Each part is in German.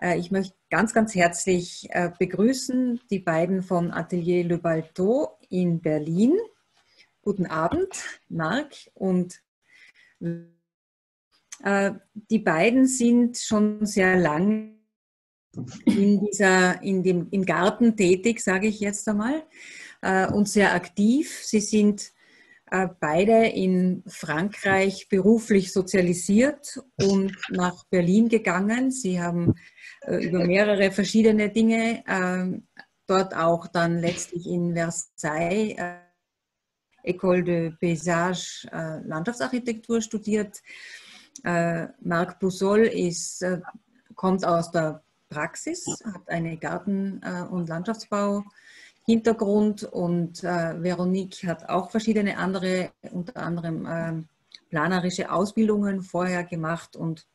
Äh, ich möchte ganz, ganz herzlich äh, begrüßen die beiden von Atelier Le Balteau in Berlin. Guten Abend, Marc. Und äh, die beiden sind schon sehr lang in dieser, in dem, im Garten tätig, sage ich jetzt einmal, und sehr aktiv. Sie sind beide in Frankreich beruflich sozialisiert und nach Berlin gegangen. Sie haben äh, über mehrere verschiedene Dinge ähm, dort auch dann letztlich in Versailles äh, École de Paysage Landschaftsarchitektur studiert. Marc Boussol ist, kommt aus der Praxis, hat eine Garten- und Landschaftsbau Hintergrund und äh, Veronique hat auch verschiedene andere, unter anderem äh, planerische Ausbildungen vorher gemacht und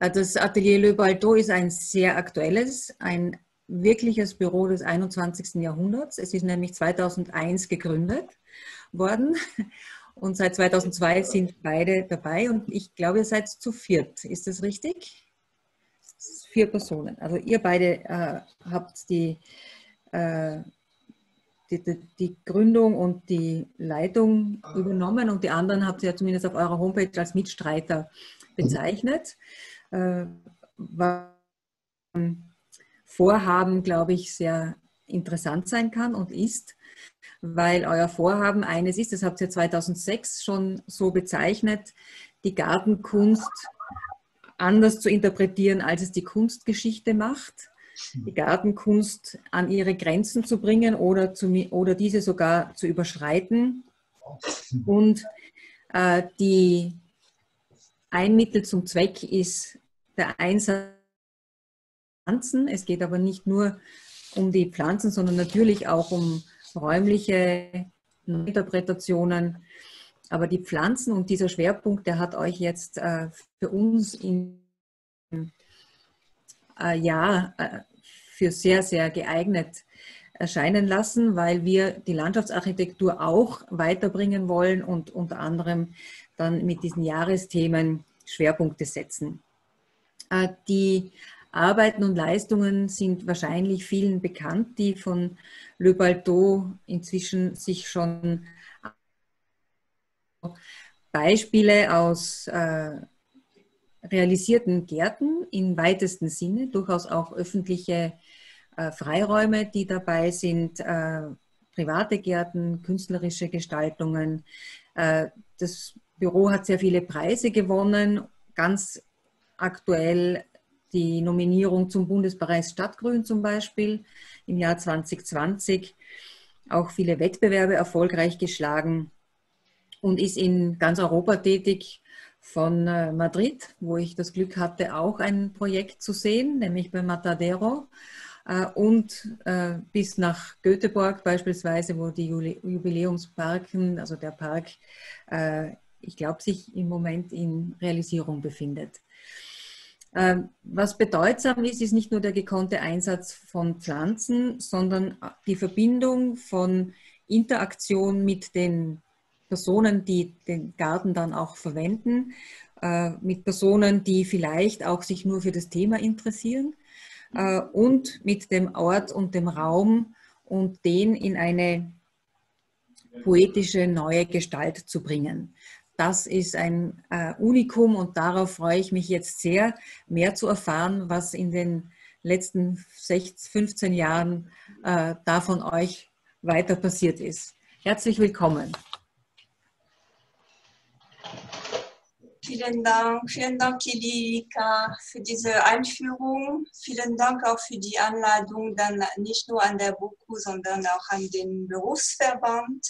äh, das Atelier Le Baldo ist ein sehr aktuelles, ein wirkliches Büro des 21. Jahrhunderts. Es ist nämlich 2001 gegründet worden und seit 2002 sind beide dabei und ich glaube, ihr seid zu viert. Ist das richtig? Vier Personen. Also ihr beide äh, habt die äh, die, die, die, Gründung und die Leitung übernommen und die anderen habt ihr ja zumindest auf eurer Homepage als Mitstreiter bezeichnet. Äh, Vorhaben, glaube ich, sehr interessant sein kann und ist, weil euer Vorhaben eines ist, das habt ihr 2006 schon so bezeichnet, die Gartenkunst anders zu interpretieren, als es die Kunstgeschichte macht die Gartenkunst an ihre Grenzen zu bringen oder, zu, oder diese sogar zu überschreiten. Und äh, die, ein Mittel zum Zweck ist der Einsatz Pflanzen. Es geht aber nicht nur um die Pflanzen, sondern natürlich auch um räumliche Interpretationen. Aber die Pflanzen und dieser Schwerpunkt, der hat euch jetzt äh, für uns in äh, ja, äh, für sehr, sehr geeignet erscheinen lassen, weil wir die Landschaftsarchitektur auch weiterbringen wollen und unter anderem dann mit diesen Jahresthemen Schwerpunkte setzen. Äh, die Arbeiten und Leistungen sind wahrscheinlich vielen bekannt, die von Le Balteau inzwischen sich schon Beispiele aus äh, realisierten Gärten im weitesten Sinne, durchaus auch öffentliche Freiräume, die dabei sind, äh, private Gärten, künstlerische Gestaltungen. Äh, das Büro hat sehr viele Preise gewonnen, ganz aktuell die Nominierung zum Bundespreis Stadtgrün zum Beispiel im Jahr 2020, auch viele Wettbewerbe erfolgreich geschlagen und ist in ganz Europa tätig, von äh, Madrid, wo ich das Glück hatte, auch ein Projekt zu sehen, nämlich bei Matadero. Äh, und äh, bis nach Göteborg beispielsweise, wo die Jubiläumsparken, also der Park, ich glaube, sich im Moment in Realisierung befindet. Ähm, was bedeutsam ist, ist nicht nur der gekonnte Einsatz von Pflanzen, sondern die Verbindung von Interaktion mit den Personen, die den Garten dann auch verwenden, äh, mit Personen, die vielleicht auch sich nur für das Thema interessieren äh, und mit dem Ort und dem Raum und den in eine poetische neue Gestalt zu bringen. Das ist ein äh, Unikum und darauf freue ich mich jetzt sehr, mehr zu erfahren, was in den letzten 16, 15 Jahren äh, da von euch weiter passiert ist. Herzlich willkommen. Vielen Dank, vielen Dank, Elika, für diese Einführung. Vielen Dank auch für die Anladung, dann nicht nur an der BOKU, sondern auch an den Berufsverband.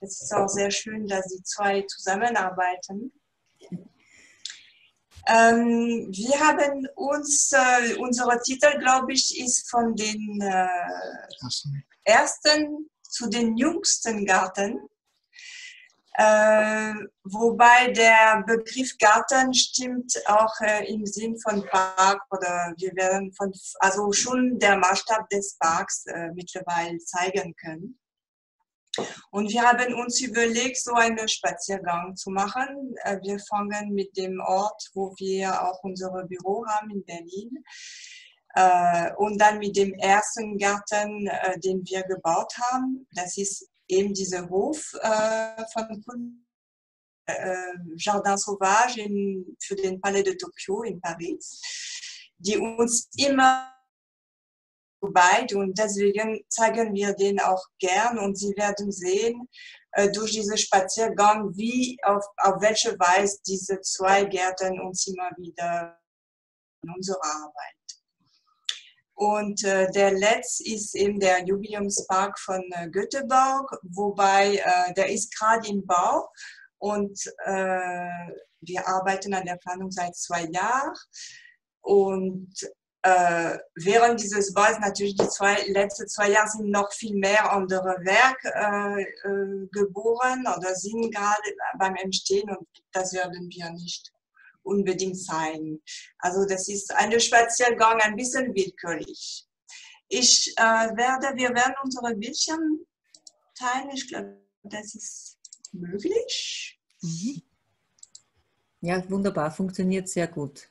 Es ist auch sehr schön, dass die zwei zusammenarbeiten. Ähm, wir haben uns, äh, unser Titel, glaube ich, ist von den äh, ersten zu den jüngsten Garten. Äh, wobei der Begriff Garten stimmt auch äh, im Sinn von Park oder wir werden von, also schon der Maßstab des Parks äh, mittlerweile zeigen können. Und wir haben uns überlegt, so einen Spaziergang zu machen. Äh, wir fangen mit dem Ort, wo wir auch unser Büro haben in Berlin. Äh, und dann mit dem ersten Garten, äh, den wir gebaut haben. Das ist eben dieser Hof von Jardin Sauvage in, für den Palais de Tokio in Paris, die uns immer weit und deswegen zeigen wir den auch gern und Sie werden sehen äh, durch diesen Spaziergang, wie auf, auf welche Weise diese zwei Gärten uns immer wieder in unserer Arbeit. Und äh, der letzte ist eben der Jubiläumspark von äh, Göteborg, wobei äh, der ist gerade im Bau und äh, wir arbeiten an der Planung seit zwei Jahren. Und äh, während dieses Baus natürlich die zwei, letzten zwei Jahre sind noch viel mehr andere Werke äh, äh, geboren oder sind gerade beim Entstehen und das werden wir nicht unbedingt zeigen. Also das ist ein Spaziergang ein bisschen willkürlich. Ich äh, werde, wir werden unsere Bildschirm teilen. Ich glaube, das ist möglich. Mhm. Ja, wunderbar, funktioniert sehr gut.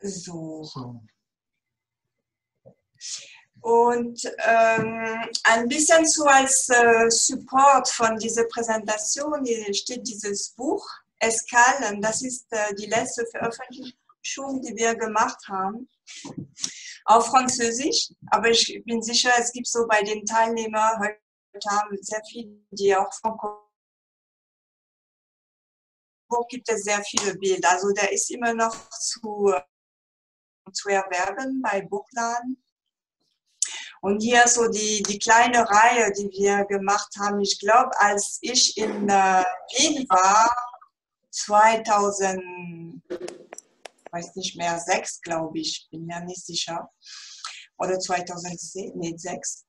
So. Und ähm, ein bisschen so als äh, Support von dieser Präsentation steht dieses Buch Eskalen. Das ist äh, die letzte Veröffentlichung, die wir gemacht haben. Auf Französisch, aber ich bin sicher, es gibt so bei den Teilnehmern heute haben sehr viele, die auch Franco gibt es sehr viele Bilder. Also der ist immer noch zu zu erwerben bei Buchladen. Und hier so die, die kleine Reihe, die wir gemacht haben. Ich glaube, als ich in äh, Wien war, 2000, weiß nicht mehr, sechs, glaube ich, bin mir nicht sicher, oder 2010, nee, sechs.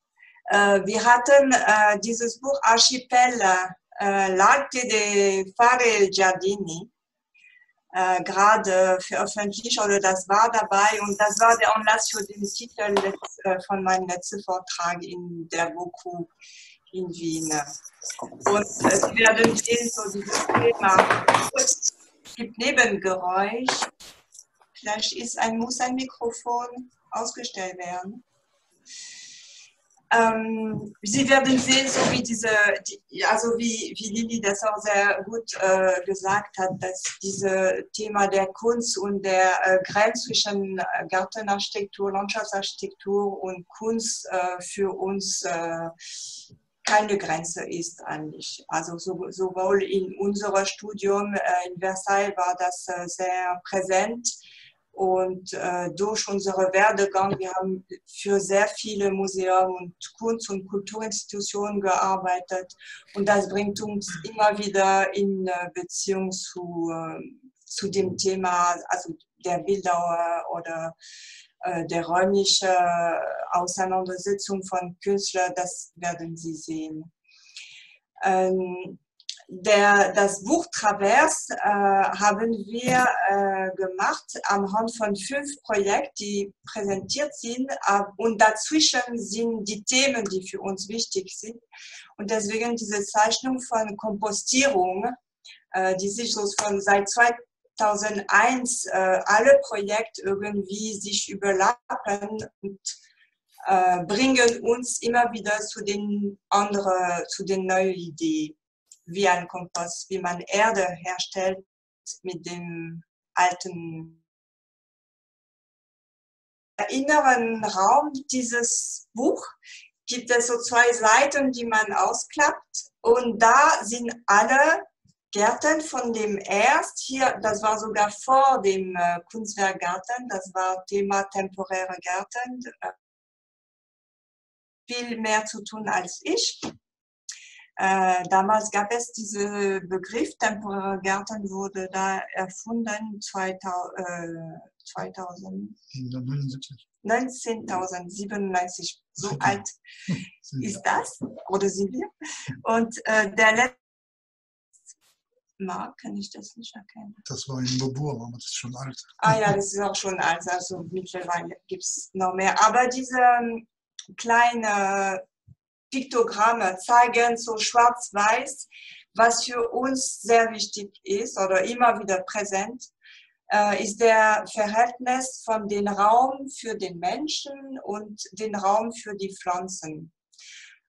Äh, wir hatten äh, dieses Buch Archipel, äh, L'arte de Fare Giardini äh, gerade veröffentlicht oder das war dabei und das war der Anlass für den Titel von meinem letzten Vortrag in der BOKU in Wien. Und Sie werden sehen, so dieses Thema. Es gibt Nebengeräusch. Vielleicht ist ein, muss ein Mikrofon ausgestellt werden. Ähm, Sie werden sehen, so wie diese, die, also wie, wie Lili das auch sehr gut äh, gesagt hat, dass dieses Thema der Kunst und der äh, Grenze zwischen äh, Gartenarchitektur, Landschaftsarchitektur und Kunst äh, für uns äh, keine Grenze ist eigentlich. Also so, sowohl in unserem Studium äh, in Versailles war das sehr präsent und äh, durch unseren Werdegang, wir haben für sehr viele Museen und Kunst- und Kulturinstitutionen gearbeitet. Und das bringt uns immer wieder in äh, Beziehung zu, äh, zu dem Thema, also der Bildauer oder äh, der räumlichen Auseinandersetzung von Künstlern. Das werden Sie sehen. Ähm, der, das Buch Travers äh, haben wir äh, gemacht anhand von fünf Projekten, die präsentiert sind. Äh, und dazwischen sind die Themen, die für uns wichtig sind. Und deswegen diese Zeichnung von Kompostierung, äh, die sich so von seit 2001 äh, alle Projekte irgendwie sich überlappen und äh, bringen uns immer wieder zu den anderen, zu den neuen Ideen wie ein Kompost, wie man Erde herstellt mit dem alten inneren Raum dieses Buch. Gibt es so zwei Seiten, die man ausklappt und da sind alle Gärten von dem erst hier, das war sogar vor dem äh, Kunstwerkgarten, das war Thema temporäre Gärten, äh, viel mehr zu tun als ich. Äh, damals gab es diesen Begriff, temporäre Gärten wurde da erfunden 2000. Äh, 2000 1997, so alt ist das, oder sind wir? Und äh, der letzte Mark, kann ich das nicht erkennen. Das war in Bobur, aber das ist schon alt. Ah ja, das ist auch schon alt, also mittlerweile gibt es noch mehr. Aber diese ähm, kleine Piktogramme zeigen, so schwarz-weiß, was für uns sehr wichtig ist oder immer wieder präsent, äh, ist der Verhältnis von dem Raum für den Menschen und den Raum für die Pflanzen.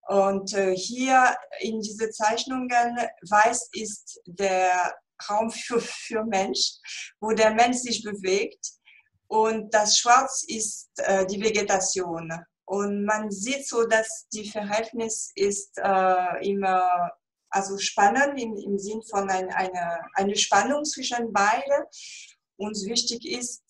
Und äh, hier in diese Zeichnungen weiß ist der Raum für, für Mensch, wo der Mensch sich bewegt. Und das Schwarz ist äh, die Vegetation. Und man sieht so, dass die Verhältnis ist äh, immer also spannend im, im Sinn von ein, eine, eine Spannung zwischen beiden. Uns wichtig ist,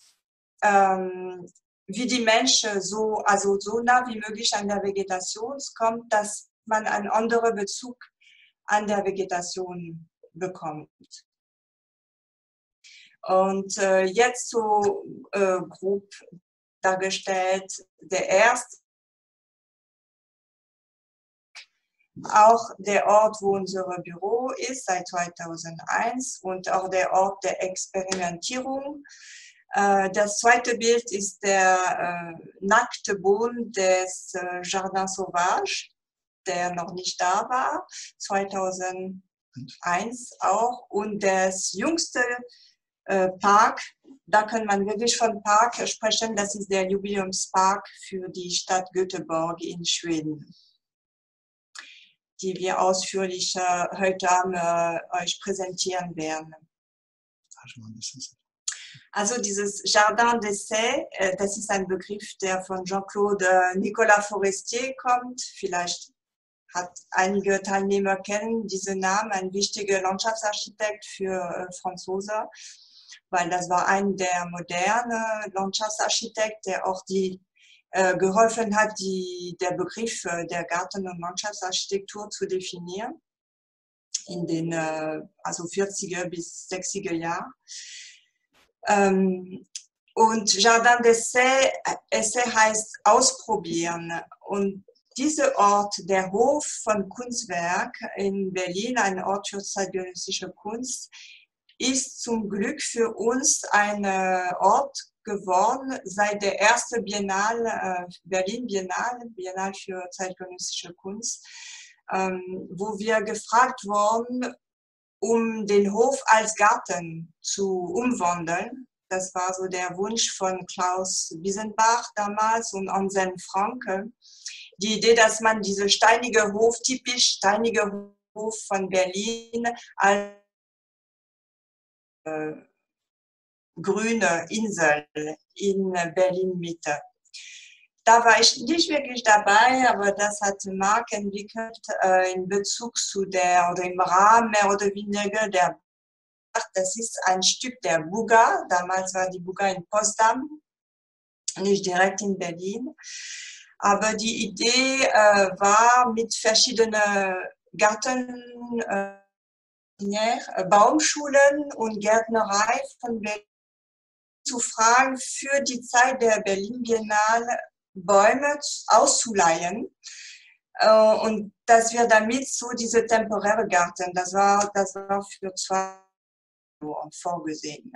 ähm, wie die Menschen so, also so nah wie möglich an der Vegetation kommt, dass man einen anderen Bezug an der Vegetation bekommt. Und äh, jetzt so äh, grob dargestellt, der erste auch der Ort, wo unser Büro ist seit 2001 und auch der Ort der Experimentierung. Äh, das zweite Bild ist der äh, nackte Boden des äh, Jardin Sauvage, der noch nicht da war, 2001 auch. Und das jüngste Park, da kann man wirklich von Park sprechen, das ist der Jubiläumspark für die Stadt Göteborg in Schweden die wir ausführlicher heute Abend euch präsentieren werden. Also dieses Jardin d'Essai, äh, das ist ein Begriff, der von Jean-Claude äh, Nicolas Forestier kommt. Vielleicht hat einige Teilnehmer kennen diesen Namen, ein wichtiger Landschaftsarchitekt für äh, Franzosen, weil das war ein der modernen Landschaftsarchitekten, der auch die äh, geholfen hat, die, der Begriff der Garten- und Landschaftsarchitektur zu definieren in den äh, also 40er bis 60er Jahren. Ähm, und Jardin d'Essai, Essai heißt ausprobieren. Und dieser Ort, der Hof von Kunstwerk in Berlin, ein Ort für zeitgenössische Kunst, ist zum Glück für uns ein Ort geworden seit der ersten Biennale, äh, Berlin Biennale, Biennale für zeitgenössische Kunst, ähm, wo wir gefragt wurden, um den Hof als Garten zu umwandeln. Das war so der Wunsch von Klaus Wiesenbach damals und Anselm Franke. Die Idee, dass man diese steinige Hof, typisch steinige Hof von Berlin als äh, grüne Insel in Berlin-Mitte. Da war ich nicht wirklich dabei, aber das hat Marc entwickelt äh, in Bezug zu der, oder im Rahmen mehr oder weniger der, das ist ein Stück der Buga, damals war die Buga in Potsdam, nicht direkt in Berlin. Aber die Idee äh, war mit verschiedenen Garten, äh, Baumschulen und Gärtnerei von Berlin zu fragen, für die Zeit der Berlin Biennale Bäume auszuleihen. Äh, und dass wir damit so diese temporäre Garten, das war, das war für zwei Uhr vorgesehen.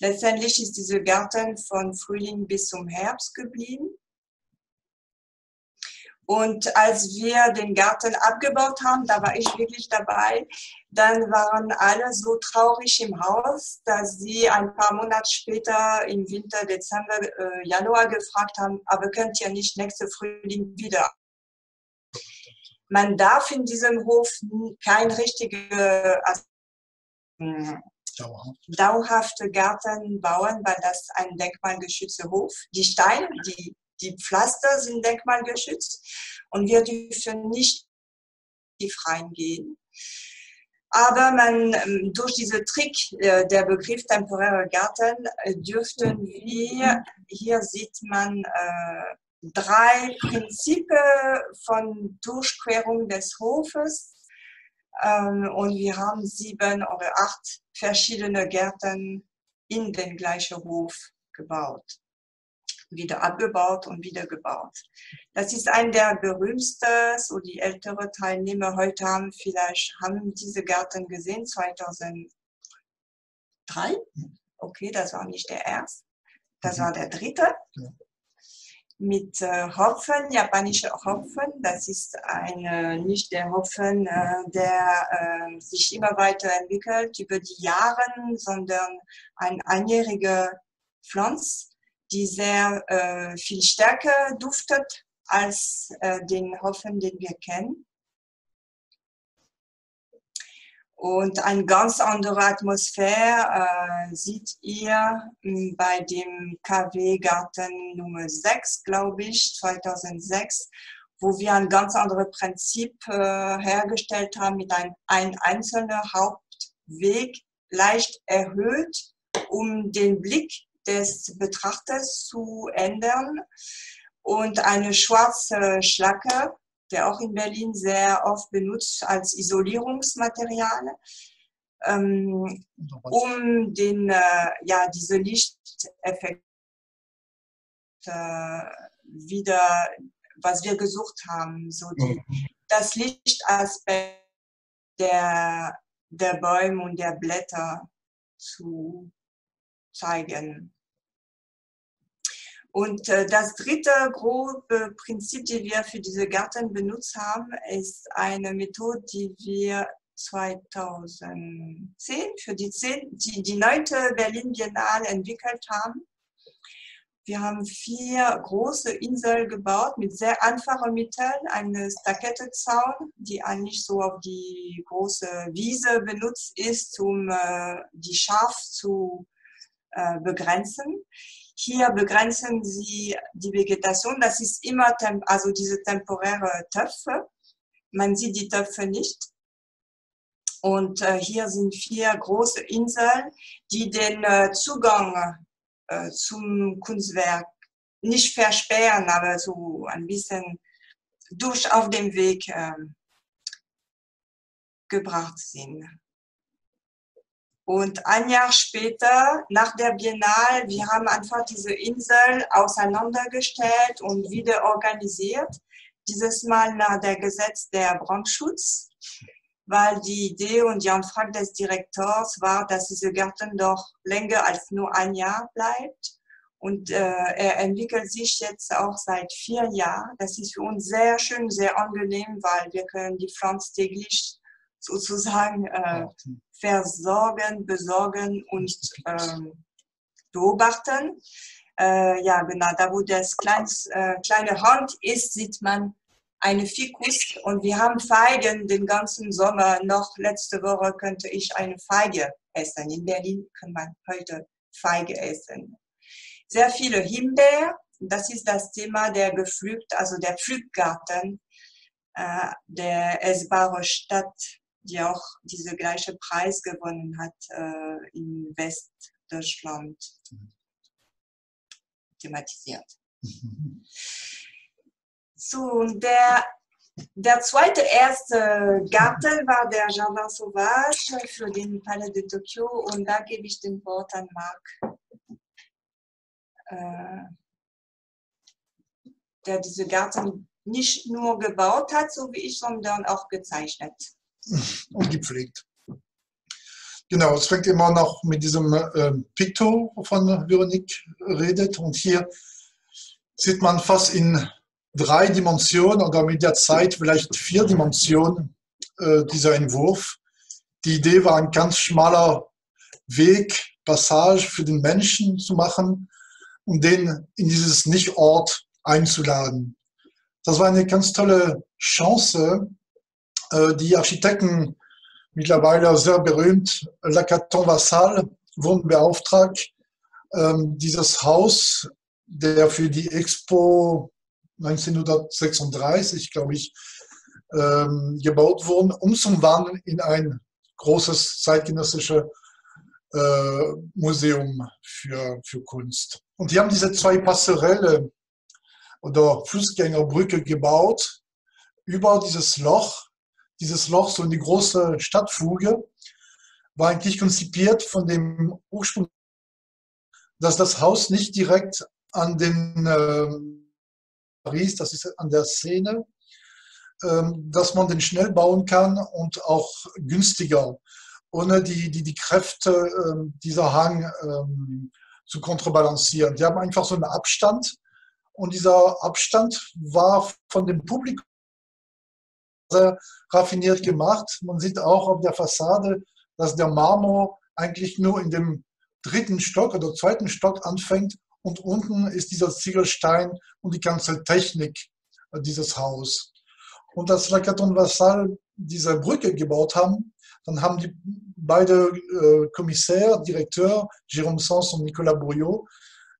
Letztendlich ist dieser Garten von Frühling bis zum Herbst geblieben. Und als wir den Garten abgebaut haben, da war ich wirklich dabei, dann waren alle so traurig im Haus, dass sie ein paar Monate später im Winter, Dezember, äh, Januar gefragt haben, aber könnt ihr nicht nächste Frühling wieder? Man darf in diesem Hof kein richtiger äh, dauerhafte Garten bauen, weil das ein denkmalgeschützter Hof. Die Steine, die die Pflaster sind denkmalgeschützt und wir dürfen nicht tief reingehen. Aber man, ähm, durch diesen Trick, äh, der Begriff temporärer Garten, äh, dürften wir, hier sieht man äh, drei Prinzipien von Durchquerung des Hofes. Ähm, und wir haben sieben oder acht verschiedene Gärten in den gleichen Hof gebaut wieder abgebaut und wieder gebaut. Das ist ein der berühmtesten, so die älteren Teilnehmer heute haben vielleicht haben diese Garten gesehen, 2003. Okay, das war nicht der erste, das war der dritte. mit äh, Hopfen, japanischer Hopfen. Das ist eine, nicht der Hopfen, äh, der äh, sich immer weiterentwickelt über die Jahre, sondern ein einjähriger Pflanz, die sehr äh, viel stärker duftet als äh, den Hopfen, den wir kennen. Und eine ganz andere Atmosphäre äh, seht ihr hm, bei dem KW-Garten Nummer 6, glaube ich, 2006, wo wir ein ganz anderes Prinzip äh, hergestellt haben mit einem ein einzelnen Hauptweg, leicht erhöht, um den Blick des Betrachters zu ändern und eine schwarze Schlacke der auch in Berlin sehr oft benutzt als Isolierungsmaterial, ähm, um den, äh, ja, diese Lichteffekte äh, wieder, was wir gesucht haben, so die, mhm. das Lichtaspekt der, der Bäume und der Blätter zu zeigen. Und äh, das dritte grobe Prinzip, die wir für diese Garten benutzt haben, ist eine Methode, die wir 2010 für die, 10, die, die 9. Berlin Biennale entwickelt haben. Wir haben vier große Inseln gebaut mit sehr einfachen Mitteln. Eine Stakettezaun, die eigentlich so auf die große Wiese benutzt ist, um äh, die Schaf zu äh, begrenzen. Hier begrenzen sie die Vegetation. Das ist immer, also diese temporäre Töpfe. Man sieht die Töpfe nicht. Und äh, hier sind vier große Inseln, die den äh, Zugang äh, zum Kunstwerk nicht versperren, aber so ein bisschen durch auf dem Weg ähm, gebracht sind. Und ein Jahr später, nach der Biennale, wir haben einfach diese Insel auseinandergestellt und wieder organisiert. Dieses Mal nach der Gesetz der Brandschutz, weil die Idee und die Anfrage des Direktors war, dass diese Garten doch länger als nur ein Jahr bleibt. Und äh, er entwickelt sich jetzt auch seit vier Jahren. Das ist für uns sehr schön, sehr angenehm, weil wir können die Pflanze täglich sozusagen äh, versorgen, besorgen und ähm, beobachten. Äh, ja, genau, da wo das kleines, äh, kleine Hand ist, sieht man eine Fikus und wir haben Feigen den ganzen Sommer. Noch letzte Woche könnte ich eine Feige essen. In Berlin kann man heute Feige essen. Sehr viele Himbeer. Das ist das Thema der Gepflügt, also der Pflückgarten äh, der essbare Stadt die auch diese gleiche Preis gewonnen hat äh, in Westdeutschland thematisiert. So, der, der zweite erste Garten war der Jardin Sauvage für den Palais de Tokio und da gebe ich den Wort an Marc, äh, der diese Garten nicht nur gebaut hat, so wie ich, sondern auch gezeichnet und gepflegt. Genau, es fängt immer noch mit diesem äh, Picto, wovon Veronique redet. Und hier sieht man fast in drei Dimensionen oder mit der Zeit vielleicht vier Dimensionen äh, dieser Entwurf. Die Idee war ein ganz schmaler Weg, Passage für den Menschen zu machen und den in dieses Nicht-Ort einzuladen. Das war eine ganz tolle Chance, die Architekten, mittlerweile sehr berühmt, Lacaton Vassal, wurden beauftragt, ähm, dieses Haus, der für die Expo 1936, glaube ich, ähm, gebaut wurde, umzuwandeln in ein großes zeitgenössisches äh, Museum für, für Kunst. Und die haben diese zwei Passerelle oder Fußgängerbrücke gebaut über dieses Loch dieses Loch, so in die große Stadtfuge, war eigentlich konzipiert von dem Ursprung, dass das Haus nicht direkt an den äh, Paris, das ist an der Szene, ähm, dass man den schnell bauen kann und auch günstiger, ohne die, die, die Kräfte äh, dieser Hang ähm, zu kontrabalancieren. Die haben einfach so einen Abstand Und dieser Abstand war von dem Publikum sehr raffiniert gemacht. Man sieht auch auf der Fassade, dass der Marmor eigentlich nur in dem dritten Stock oder zweiten Stock anfängt und unten ist dieser Ziegelstein und die ganze Technik dieses Haus. Und als Lacaton Vassal diese Brücke gebaut haben, dann haben die beide äh, Kommissär, Direkteur, Jérôme Sens und Nicolas Bourriot,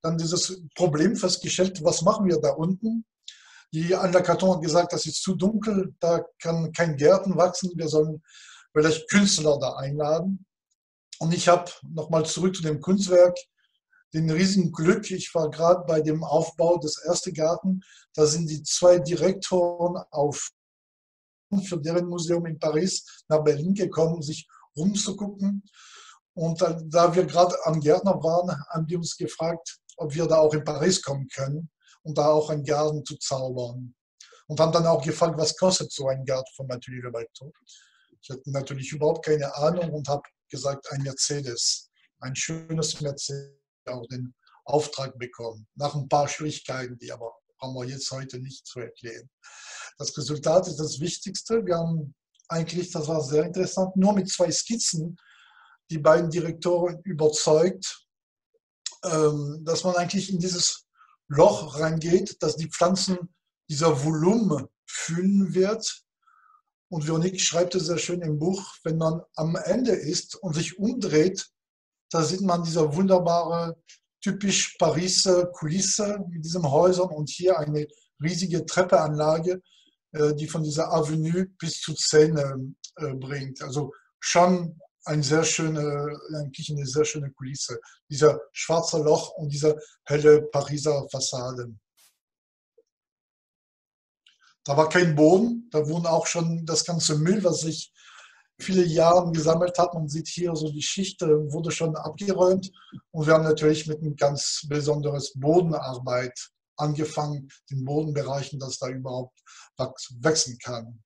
dann dieses Problem festgestellt, was machen wir da unten? Die Anne Lacaton hat gesagt, das ist zu dunkel, da kann kein Gärten wachsen, wir sollen vielleicht Künstler da einladen. Und ich habe nochmal zurück zu dem Kunstwerk den riesigen Glück, ich war gerade bei dem Aufbau des ersten Garten, da sind die zwei Direktoren auf für deren Museum in Paris nach Berlin gekommen, sich rumzugucken. Und da wir gerade am Gärtner waren, haben die uns gefragt, ob wir da auch in Paris kommen können und da auch einen Garten zu zaubern. Und haben dann auch gefragt, was kostet so ein Garten von Mathieu Lebalto. Ich hatte natürlich überhaupt keine Ahnung und habe gesagt, ein Mercedes, ein schönes Mercedes, auch den Auftrag bekommen. Nach ein paar Schwierigkeiten, die aber haben wir jetzt heute nicht zu erklären. Das Resultat ist das Wichtigste. Wir haben eigentlich, das war sehr interessant, nur mit zwei Skizzen die beiden Direktoren überzeugt, ähm, dass man eigentlich in dieses Loch reingeht, dass die Pflanzen dieser Volumen fühlen wird. Und Veronique schreibt es sehr schön im Buch, wenn man am Ende ist und sich umdreht, da sieht man diese wunderbare, typisch Pariser Kulisse mit diesen Häusern und hier eine riesige Treppeanlage, äh, die von dieser Avenue bis zu Seine äh, bringt. Also schon ein sehr schöne, eigentlich eine sehr schöne Kulisse. Dieser schwarze Loch und diese helle Pariser Fassade. Da war kein Boden, da wurden auch schon das ganze Müll, was sich viele Jahre gesammelt hat. Man sieht hier so die Schicht wurde schon abgeräumt und wir haben natürlich mit einem ganz besonderes Bodenarbeit angefangen, den Bodenbereichen, dass da überhaupt wachsen kann.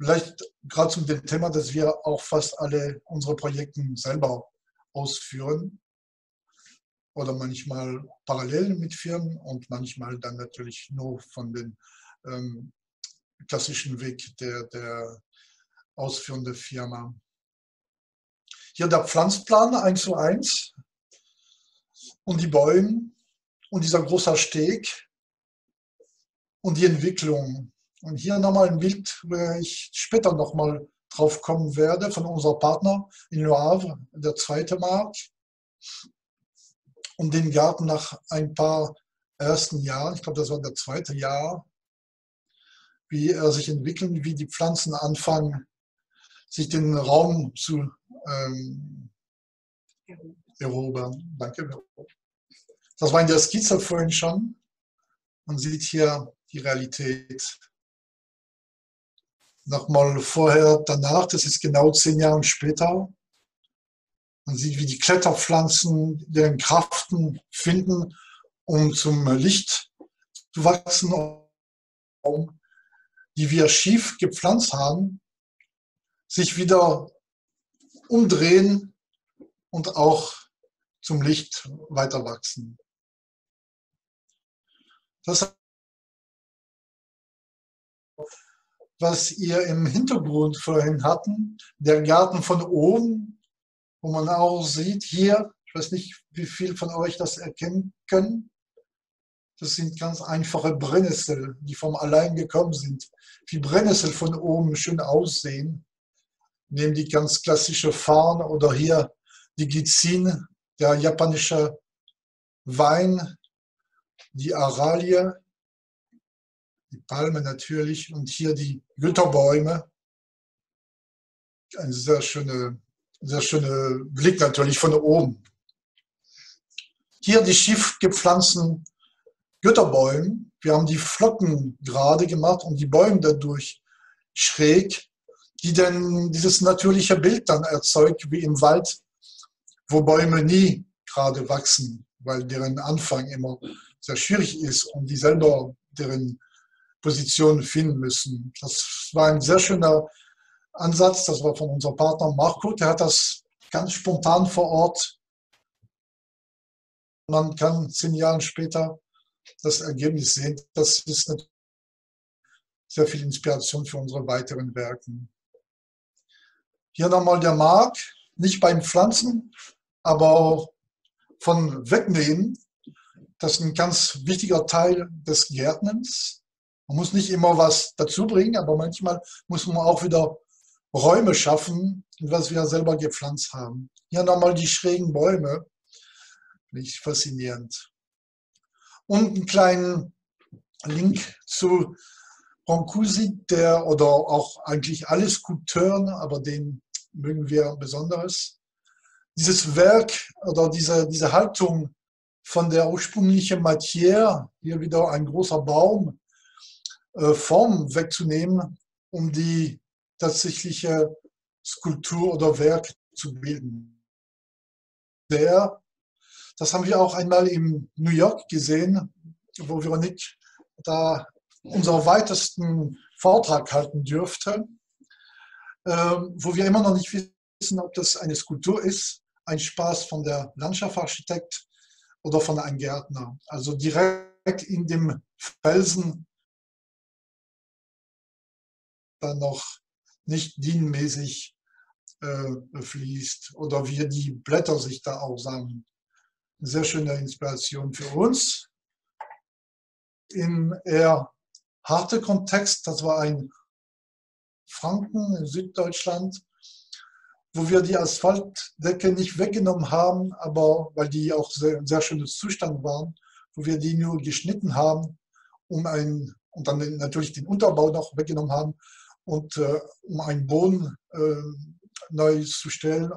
Vielleicht gerade zum Thema, dass wir auch fast alle unsere Projekte selber ausführen oder manchmal parallel mit Firmen und manchmal dann natürlich nur von dem ähm, klassischen Weg der, der ausführenden Firma. Hier der Pflanzplan 1 zu 1 und die Bäume und dieser große Steg und die Entwicklung. Und hier nochmal ein Bild, wo ich später nochmal drauf kommen werde, von unserem Partner in Le Havre, der zweite Markt. Und den Garten nach ein paar ersten Jahren, ich glaube, das war der zweite Jahr, wie er sich entwickelt, wie die Pflanzen anfangen, sich den Raum zu ähm, erobern. Danke. Das war in der Skizze vorhin schon. Man sieht hier die Realität. Nochmal vorher, danach, das ist genau zehn Jahre später. Man sieht, wie die Kletterpflanzen deren Kraften finden, um zum Licht zu wachsen, die wir schief gepflanzt haben, sich wieder umdrehen und auch zum Licht weiter wachsen. Das, was ihr im Hintergrund vorhin hatten, der Garten von oben, wo man auch sieht, hier, ich weiß nicht, wie viel von euch das erkennen können, das sind ganz einfache Brennnessel, die vom allein gekommen sind. Wie Brennnessel von oben schön aussehen. Nehmen die ganz klassische Farne oder hier die Gizin, der japanische Wein, die Aralie, die Palme natürlich und hier die Güterbäume. Ein sehr schöner sehr schöne Blick natürlich von oben. Hier die schief gepflanzten Güterbäume. Wir haben die Flocken gerade gemacht und die Bäume dadurch schräg, die dann dieses natürliche Bild dann erzeugt, wie im Wald, wo Bäume nie gerade wachsen, weil deren Anfang immer sehr schwierig ist und die selber deren Position finden müssen. Das war ein sehr schöner Ansatz, das war von unserem Partner Marco, der hat das ganz spontan vor Ort. Man kann zehn Jahre später das Ergebnis sehen. Das ist sehr viel Inspiration für unsere weiteren Werken. Hier nochmal der Mark, nicht beim Pflanzen, aber von Wegnehmen. Das ist ein ganz wichtiger Teil des Gärtnens. Man muss nicht immer was dazu bringen, aber manchmal muss man auch wieder Räume schaffen, was wir selber gepflanzt haben. Hier nochmal die schrägen Bäume. Finde ich faszinierend. Und einen kleinen Link zu Brancusi, der oder auch eigentlich alle Skulpteuren, aber den mögen wir besonderes. Dieses Werk oder diese, diese Haltung von der ursprünglichen Matière, hier wieder ein großer Baum, Form wegzunehmen, um die tatsächliche Skulptur oder Werk zu bilden. Der, das haben wir auch einmal in New York gesehen, wo Veronique da unseren weitesten Vortrag halten dürfte, äh, wo wir immer noch nicht wissen, ob das eine Skulptur ist, ein Spaß von der Landschaftsarchitekt oder von einem Gärtner. Also direkt in dem Felsen dann noch nicht dienmäßig äh, fließt oder wie die Blätter sich da auch sagen. Eine sehr schöne Inspiration für uns. In eher harte Kontext, das war ein Franken in Süddeutschland, wo wir die Asphaltdecke nicht weggenommen haben, aber weil die auch sehr, sehr schönes Zustand waren, wo wir die nur geschnitten haben, um ein, und dann natürlich den Unterbau noch weggenommen haben, und äh, um einen Boden äh, neu zu stellen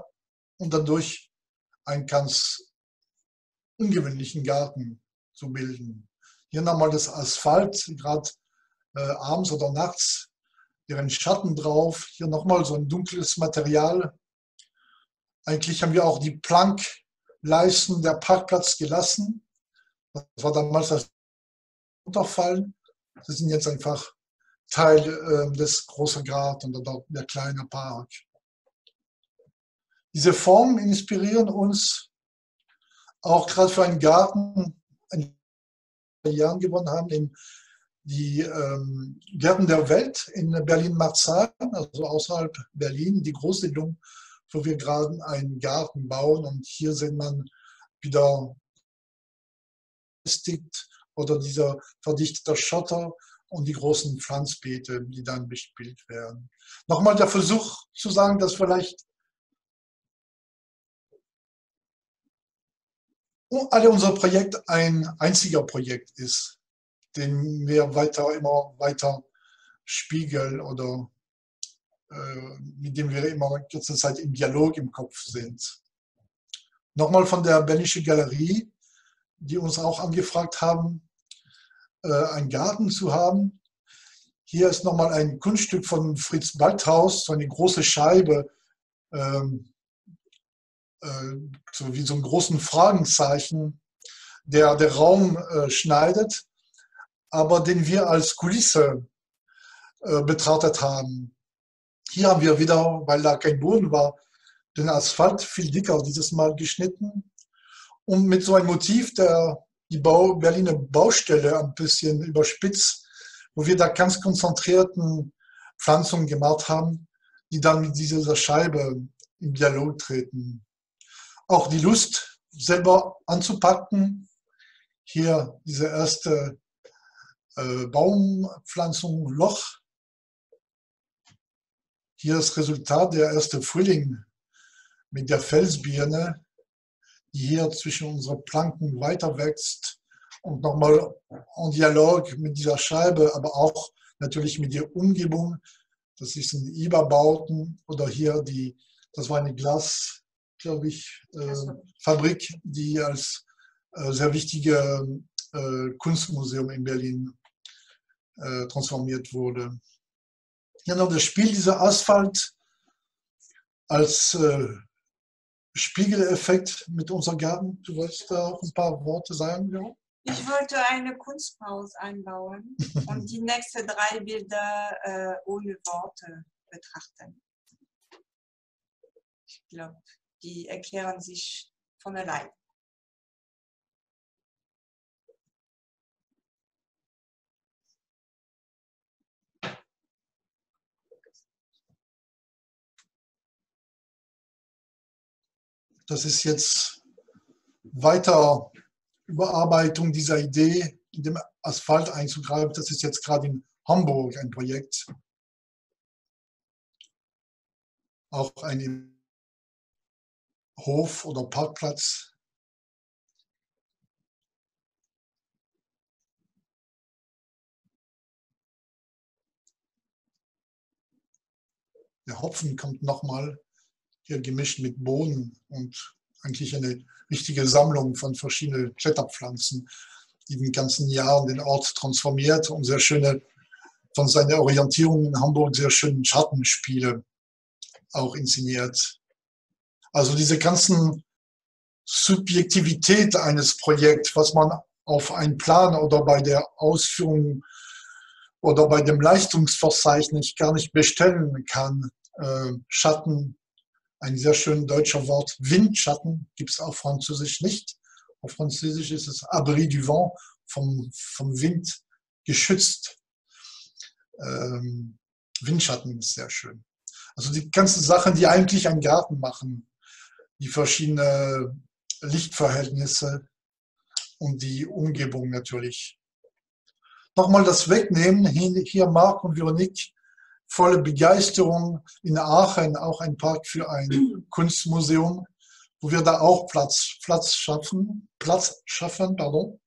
und dadurch einen ganz ungewöhnlichen Garten zu bilden. Hier nochmal das Asphalt, gerade äh, abends oder nachts, ihren Schatten drauf. Hier nochmal so ein dunkles Material. Eigentlich haben wir auch die Plankleisten der Parkplatz gelassen. Das war damals das Unterfallen. Das sind jetzt einfach Teil äh, des großen Garten oder der kleine Park. Diese Formen inspirieren uns auch gerade für einen Garten, in Jahren gewonnen haben, in die ähm, Gärten der Welt in Berlin-Marzahn, also außerhalb Berlin, die Großsiedlung, wo wir gerade einen Garten bauen. Und hier sieht man wieder oder dieser verdichtete Schotter und die großen Pflanzbeete, die dann bespielt werden. Nochmal der Versuch zu sagen, dass vielleicht alle unser Projekt ein einziger Projekt ist, den wir weiter immer weiter spiegeln oder äh, mit dem wir immer kurze Zeit im Dialog im Kopf sind. Nochmal von der Berlische Galerie, die uns auch angefragt haben, äh, einen Garten zu haben. Hier ist nochmal ein Kunststück von Fritz Balthaus, so eine große Scheibe, ähm, äh, so wie so einen großen Fragenzeichen, der der Raum äh, schneidet, aber den wir als Kulisse betrachtet haben. Hier haben wir wieder, weil da kein Boden war, den Asphalt viel dicker dieses Mal geschnitten und mit so einem Motiv der die Bau, Berliner Baustelle ein bisschen überspitzt, wo wir da ganz konzentrierten Pflanzungen gemacht haben, die dann mit dieser Scheibe im Dialog treten. Auch die Lust, selber anzupacken. Hier diese erste äh, Baumpflanzung Loch. Hier das Resultat, der erste Frühling mit der Felsbirne hier zwischen unseren Planken weiter wächst und nochmal en Dialog mit dieser Scheibe, aber auch natürlich mit der Umgebung. Das ist ein Iberbauten oder hier die, das war eine Glas, glaube ich, äh, Fabrik, die als äh, sehr wichtige äh, Kunstmuseum in Berlin äh, transformiert wurde. Noch das Spiel dieser Asphalt als äh, Spiegeleffekt mit unserem Garten. Du wolltest da auch ein paar Worte sagen, ja? Ich wollte eine Kunstpause einbauen und die nächsten drei Bilder äh, ohne Worte betrachten. Ich glaube, die erklären sich von allein. Das ist jetzt weiter Überarbeitung dieser Idee, in dem Asphalt einzugreifen. Das ist jetzt gerade in Hamburg ein Projekt. Auch ein Hof oder Parkplatz. Der Hopfen kommt nochmal hier gemischt mit Bohnen und eigentlich eine wichtige Sammlung von verschiedenen Kletterpflanzen, die den ganzen Jahren den Ort transformiert und sehr schöne, von seiner Orientierung in Hamburg sehr schönen Schattenspiele auch inszeniert. Also diese ganzen Subjektivität eines Projekts, was man auf einen Plan oder bei der Ausführung oder bei dem Leistungsverzeichnis gar nicht bestellen kann. Äh, Schatten, ein sehr schön deutscher Wort, Windschatten, gibt es auf Französisch nicht. Auf Französisch ist es abri du vent, vom, vom Wind geschützt. Ähm, Windschatten ist sehr schön. Also die ganzen Sachen, die eigentlich einen Garten machen, die verschiedenen Lichtverhältnisse und die Umgebung natürlich. Nochmal das Wegnehmen, hier Marc und Veronique, volle Begeisterung in Aachen, auch ein Park für ein Kunstmuseum, wo wir da auch Platz, Platz schaffen, Platz schaffen, pardon.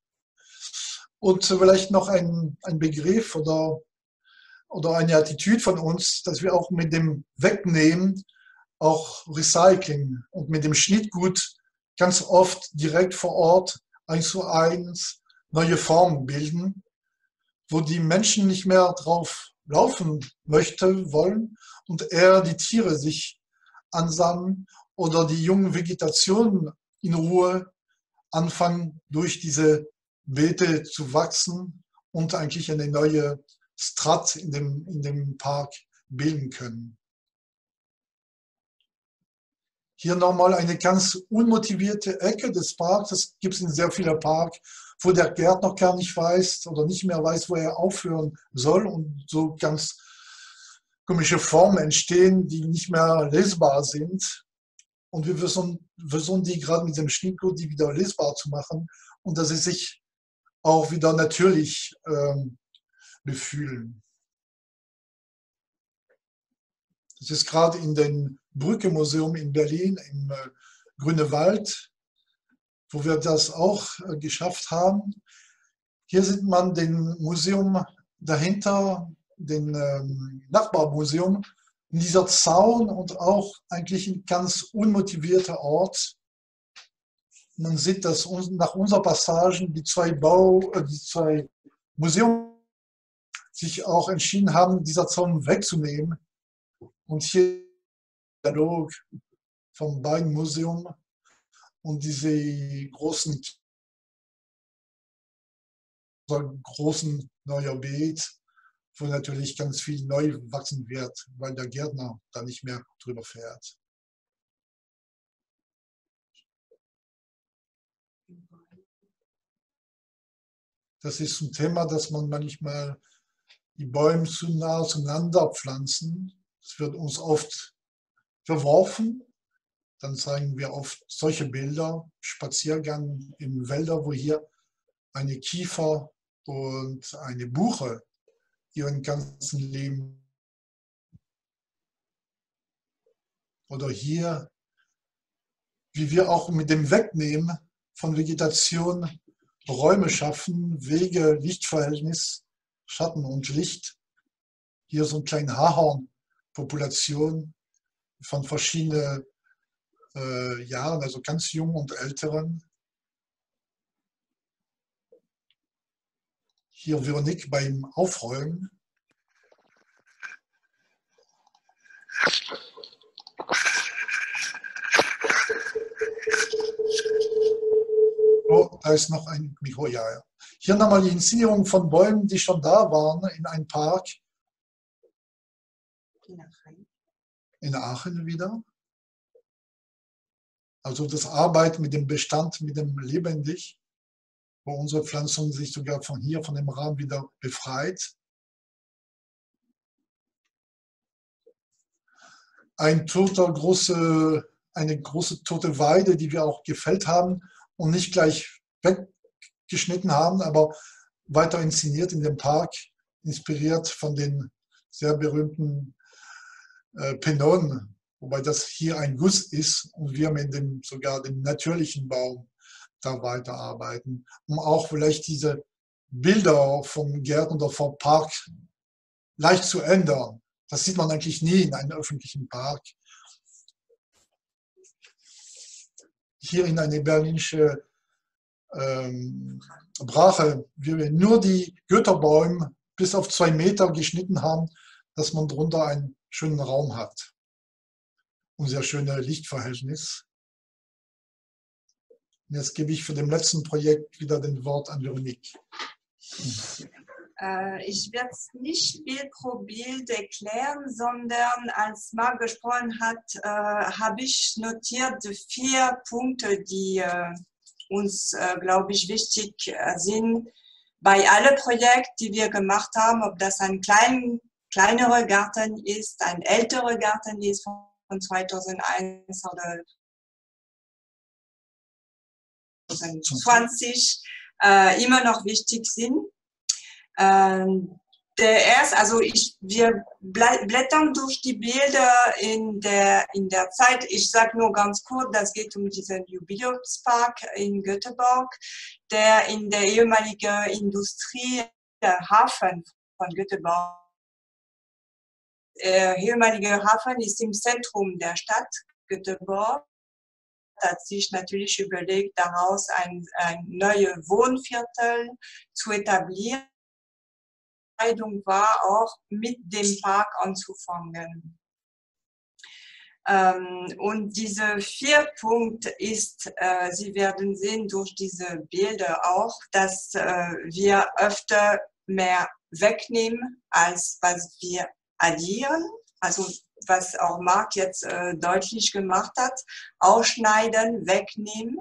Und vielleicht noch ein, ein Begriff oder, oder eine Attitüde von uns, dass wir auch mit dem Wegnehmen auch Recycling und mit dem Schnittgut ganz oft direkt vor Ort eins zu eins neue Formen bilden, wo die Menschen nicht mehr drauf laufen möchte, wollen und eher die Tiere sich ansammeln oder die jungen Vegetationen in Ruhe anfangen, durch diese Beete zu wachsen und eigentlich eine neue Strat in dem, in dem Park bilden können. Hier nochmal eine ganz unmotivierte Ecke des Parks. Das gibt es in sehr vielen Parks, wo der Gärtner gar nicht weiß oder nicht mehr weiß, wo er aufhören soll und so ganz komische Formen entstehen, die nicht mehr lesbar sind. Und wir versuchen, versuchen die gerade mit dem Schnittgut, die wieder lesbar zu machen und dass sie sich auch wieder natürlich ähm, befühlen. Das ist gerade in dem Brücke-Museum in Berlin im äh, Grüne Wald, wo wir das auch äh, geschafft haben. Hier sieht man den Museum dahinter, den ähm, Nachbarmuseum, in dieser Zaun und auch eigentlich ein ganz unmotivierter Ort. Man sieht, dass nach unserer Passage die zwei Bau, äh, die zwei Museum sich auch entschieden haben, dieser Zaun wegzunehmen und hier Dialog vom beiden Museum und diese großen großen neuer Beet, wo natürlich ganz viel neu wachsen wird, weil der Gärtner da nicht mehr drüber fährt. Das ist ein Thema, dass man manchmal die Bäume zu nah zueinander pflanzen es wird uns oft verworfen. Dann zeigen wir oft solche Bilder, Spaziergang in Wälder, wo hier eine Kiefer und eine Buche ihren ganzen Leben oder hier, wie wir auch mit dem Wegnehmen von Vegetation Räume schaffen, Wege, Lichtverhältnis, Schatten und Licht. Hier so ein kleiner Haarhorn Population von verschiedenen äh, Jahren, also ganz jung und älteren. Hier Veronique beim Aufräumen. Oh, da ist noch ein Mikro, ja, ja. Hier nochmal die Inszenierung von Bäumen, die schon da waren in einem Park in Aachen. In Aachen wieder. Also das Arbeiten mit dem Bestand, mit dem Lebendig, wo unsere Pflanzung sich sogar von hier, von dem Rahmen wieder befreit. Ein toter großer eine große tote Weide, die wir auch gefällt haben und nicht gleich weggeschnitten haben, aber weiter inszeniert in dem Park, inspiriert von den sehr berühmten äh, Penonen, wobei das hier ein Guss ist und wir mit dem sogar dem natürlichen Baum da weiterarbeiten, um auch vielleicht diese Bilder vom Gärten oder vom Park leicht zu ändern. Das sieht man eigentlich nie in einem öffentlichen Park. Hier in eine berlinische ähm, Brache, wir nur die Götterbäume bis auf zwei Meter geschnitten haben, dass man drunter einen schönen Raum hat. Und sehr schöne Lichtverhältnis. Jetzt gebe ich für den letzten Projekt wieder den Wort an Veronique. Äh, ich werde es nicht Bild pro Bild erklären, sondern als Marc gesprochen hat, äh, habe ich notiert vier Punkte, die äh, uns, äh, glaube ich, wichtig äh, sind bei allen Projekten, die wir gemacht haben, ob das ein klein, kleinerer Garten ist, ein älterer Garten ist von 2001 oder 2020, äh, immer noch wichtig sind. Ähm, der erste, also ich, wir blättern durch die Bilder in der, in der Zeit. Ich sage nur ganz kurz, das geht um diesen Jubiläumspark in Göteborg, der in der ehemaligen Industrie, der Hafen von Göteborg, der ehemalige Hafen ist im Zentrum der Stadt Göteborg hat sich natürlich überlegt, daraus ein, ein neues Wohnviertel zu etablieren war, auch mit dem Park anzufangen. Ähm, und diese vier Punkt ist, äh, Sie werden sehen durch diese Bilder auch, dass äh, wir öfter mehr wegnehmen, als was wir addieren. Also was auch Marc jetzt äh, deutlich gemacht hat, ausschneiden, wegnehmen,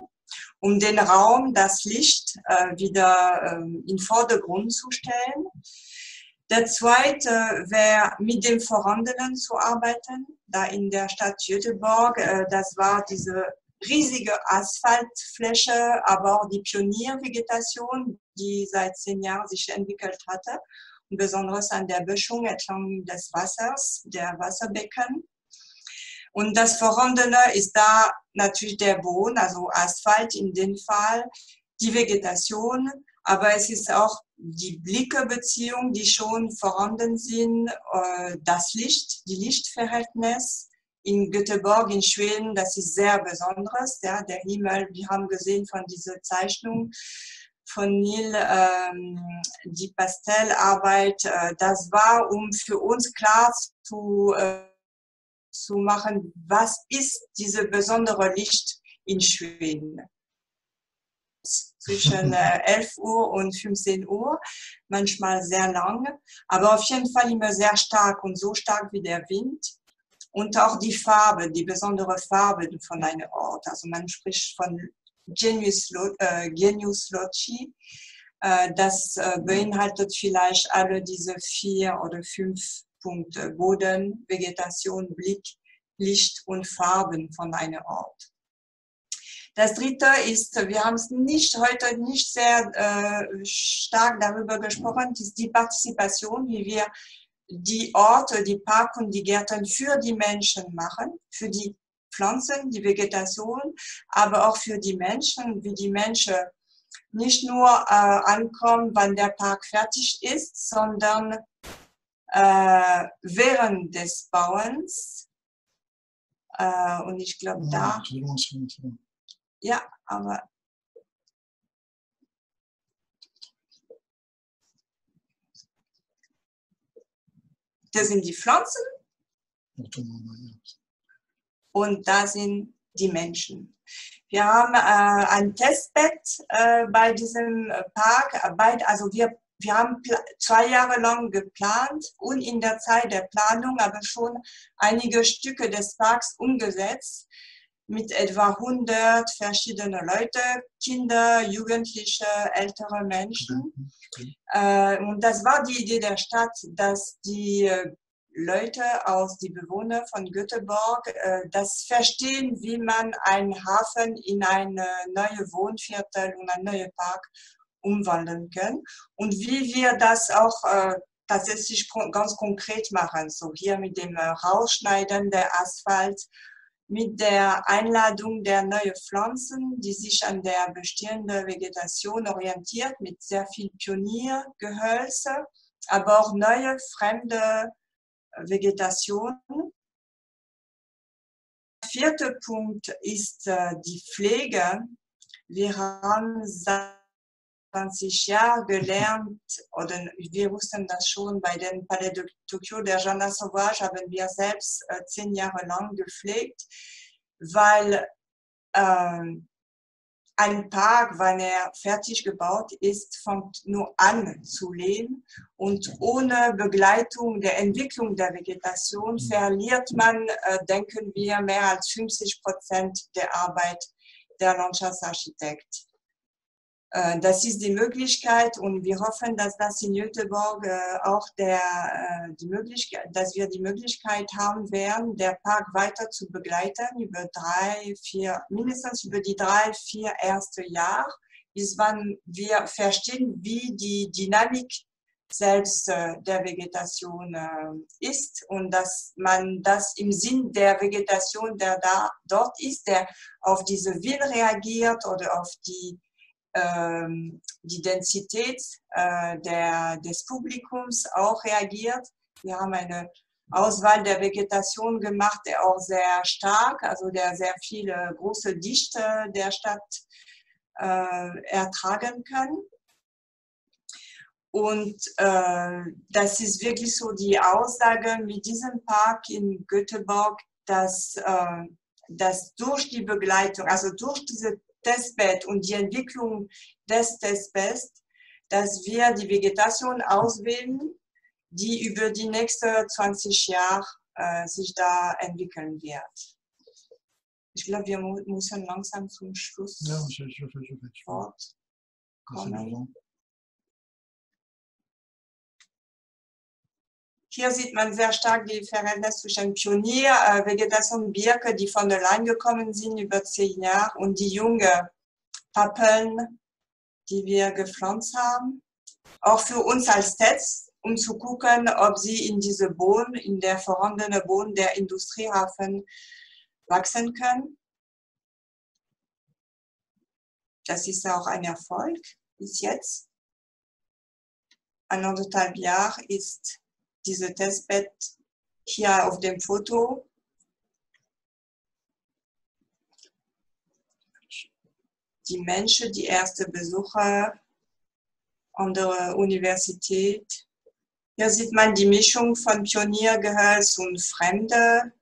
um den Raum, das Licht äh, wieder äh, in Vordergrund zu stellen. Der zweite wäre mit dem Vorhandenen zu arbeiten, da in der Stadt Göteborg, äh, das war diese riesige Asphaltfläche, aber auch die Pioniervegetation, die seit zehn Jahren sich entwickelt hatte, besonders an der Böschung entlang des Wassers, der Wasserbecken. Und das Vorhandene ist da natürlich der Boden, also Asphalt in dem Fall, die Vegetation, aber es ist auch die Blickebeziehung, die schon vorhanden sind, äh, das Licht, die Lichtverhältnis in Göteborg, in Schweden, das ist sehr besonderes. Ja, der Himmel, wir haben gesehen von dieser Zeichnung von Neil, ähm, die Pastellarbeit, äh, das war, um für uns klar zu, äh, zu machen, was ist diese besondere Licht in Schweden zwischen äh, 11 Uhr und 15 Uhr, manchmal sehr lang, aber auf jeden Fall immer sehr stark und so stark wie der Wind. Und auch die Farbe, die besondere Farbe von einem Ort. Also man spricht von Genius, äh, Genius Loci. Äh, das äh, beinhaltet vielleicht alle diese vier oder fünf Punkte. Boden, Vegetation, Blick, Licht und Farben von einem Ort. Das dritte ist, wir haben es nicht heute nicht sehr äh, stark darüber gesprochen, ist die Partizipation, wie wir die Orte, die Park und die Gärten für die Menschen machen, für die Pflanzen, die Vegetation, aber auch für die Menschen, wie die Menschen nicht nur äh, ankommen, wann der Park fertig ist, sondern äh, während des Bauens. Äh, und ich glaube, da. Ja, aber das sind die Pflanzen und da sind die Menschen. Wir haben äh, ein Testbett äh, bei diesem Park. Also wir, wir haben zwei Jahre lang geplant und in der Zeit der Planung aber schon einige Stücke des Parks umgesetzt mit etwa 100 verschiedene Leute, Kinder, Jugendliche, ältere Menschen. Mhm. Äh, und das war die Idee der Stadt, dass die äh, Leute aus, die Bewohner von Göteborg, äh, das verstehen, wie man einen Hafen in eine neue Wohnviertel und einen neuen Park umwandeln kann und wie wir das auch äh, tatsächlich ganz konkret machen. So hier mit dem äh, Rausschneiden der Asphalt, mit der Einladung der neuen Pflanzen, die sich an der bestehenden Vegetation orientiert, mit sehr viel Pioniergehölze, aber auch neue fremde Vegetation. Vierter Punkt ist äh, die Pflege. Wir haben seit 20 Jahren gelernt, oder wir wussten das schon bei den Palais de Tokyo der Jardin Sauvage, haben wir selbst äh, zehn Jahre lang gepflegt, weil äh, ein Park, wenn er fertig gebaut ist, fängt nur an zu leben und ohne Begleitung der Entwicklung der Vegetation mhm. verliert man, äh, denken wir, mehr als 50 Prozent der Arbeit der Landschaftsarchitekt. Äh, das ist die Möglichkeit und wir hoffen, dass das in Göteborg äh, auch der, äh, die Möglichkeit, dass wir die Möglichkeit haben werden, der Park weiter zu begleiten über drei, vier, mindestens über die drei, vier erste Jahre, bis wann wir verstehen, wie die Dynamik selbst der Vegetation ist und dass man das im Sinn der Vegetation, der da dort ist, der auf diese Wind reagiert oder auf die die Densität äh, der, des Publikums auch reagiert. Wir haben eine Auswahl der Vegetation gemacht, der auch sehr stark, also der sehr viele große Dichte der Stadt äh, ertragen kann. Und äh, das ist wirklich so die Aussage mit diesem Park in Göteborg, dass, äh, dass durch die Begleitung, also durch diese Testbed und die Entwicklung des Testbeds, dass wir die Vegetation auswählen, die über die nächsten 20 Jahre äh, sich da entwickeln wird. Ich glaube, wir mu müssen langsam zum Schluss ja, ich, Hier sieht man sehr stark die Verhältnisse zwischen Pionier, äh, Vegetation Birke, die von allein gekommen sind über zehn Jahre und die junge Pappeln, die wir gepflanzt haben. Auch für uns als Test, um zu gucken, ob sie in diese Boden, in der vorhandenen Boden der Industriehafen wachsen können. Das ist auch ein Erfolg bis jetzt. Anderthalb Jahre ist diese Testbett hier auf dem Foto. Die Menschen, die ersten Besucher an der Universität. Hier sieht man die Mischung von Pioniergehölz und Fremde.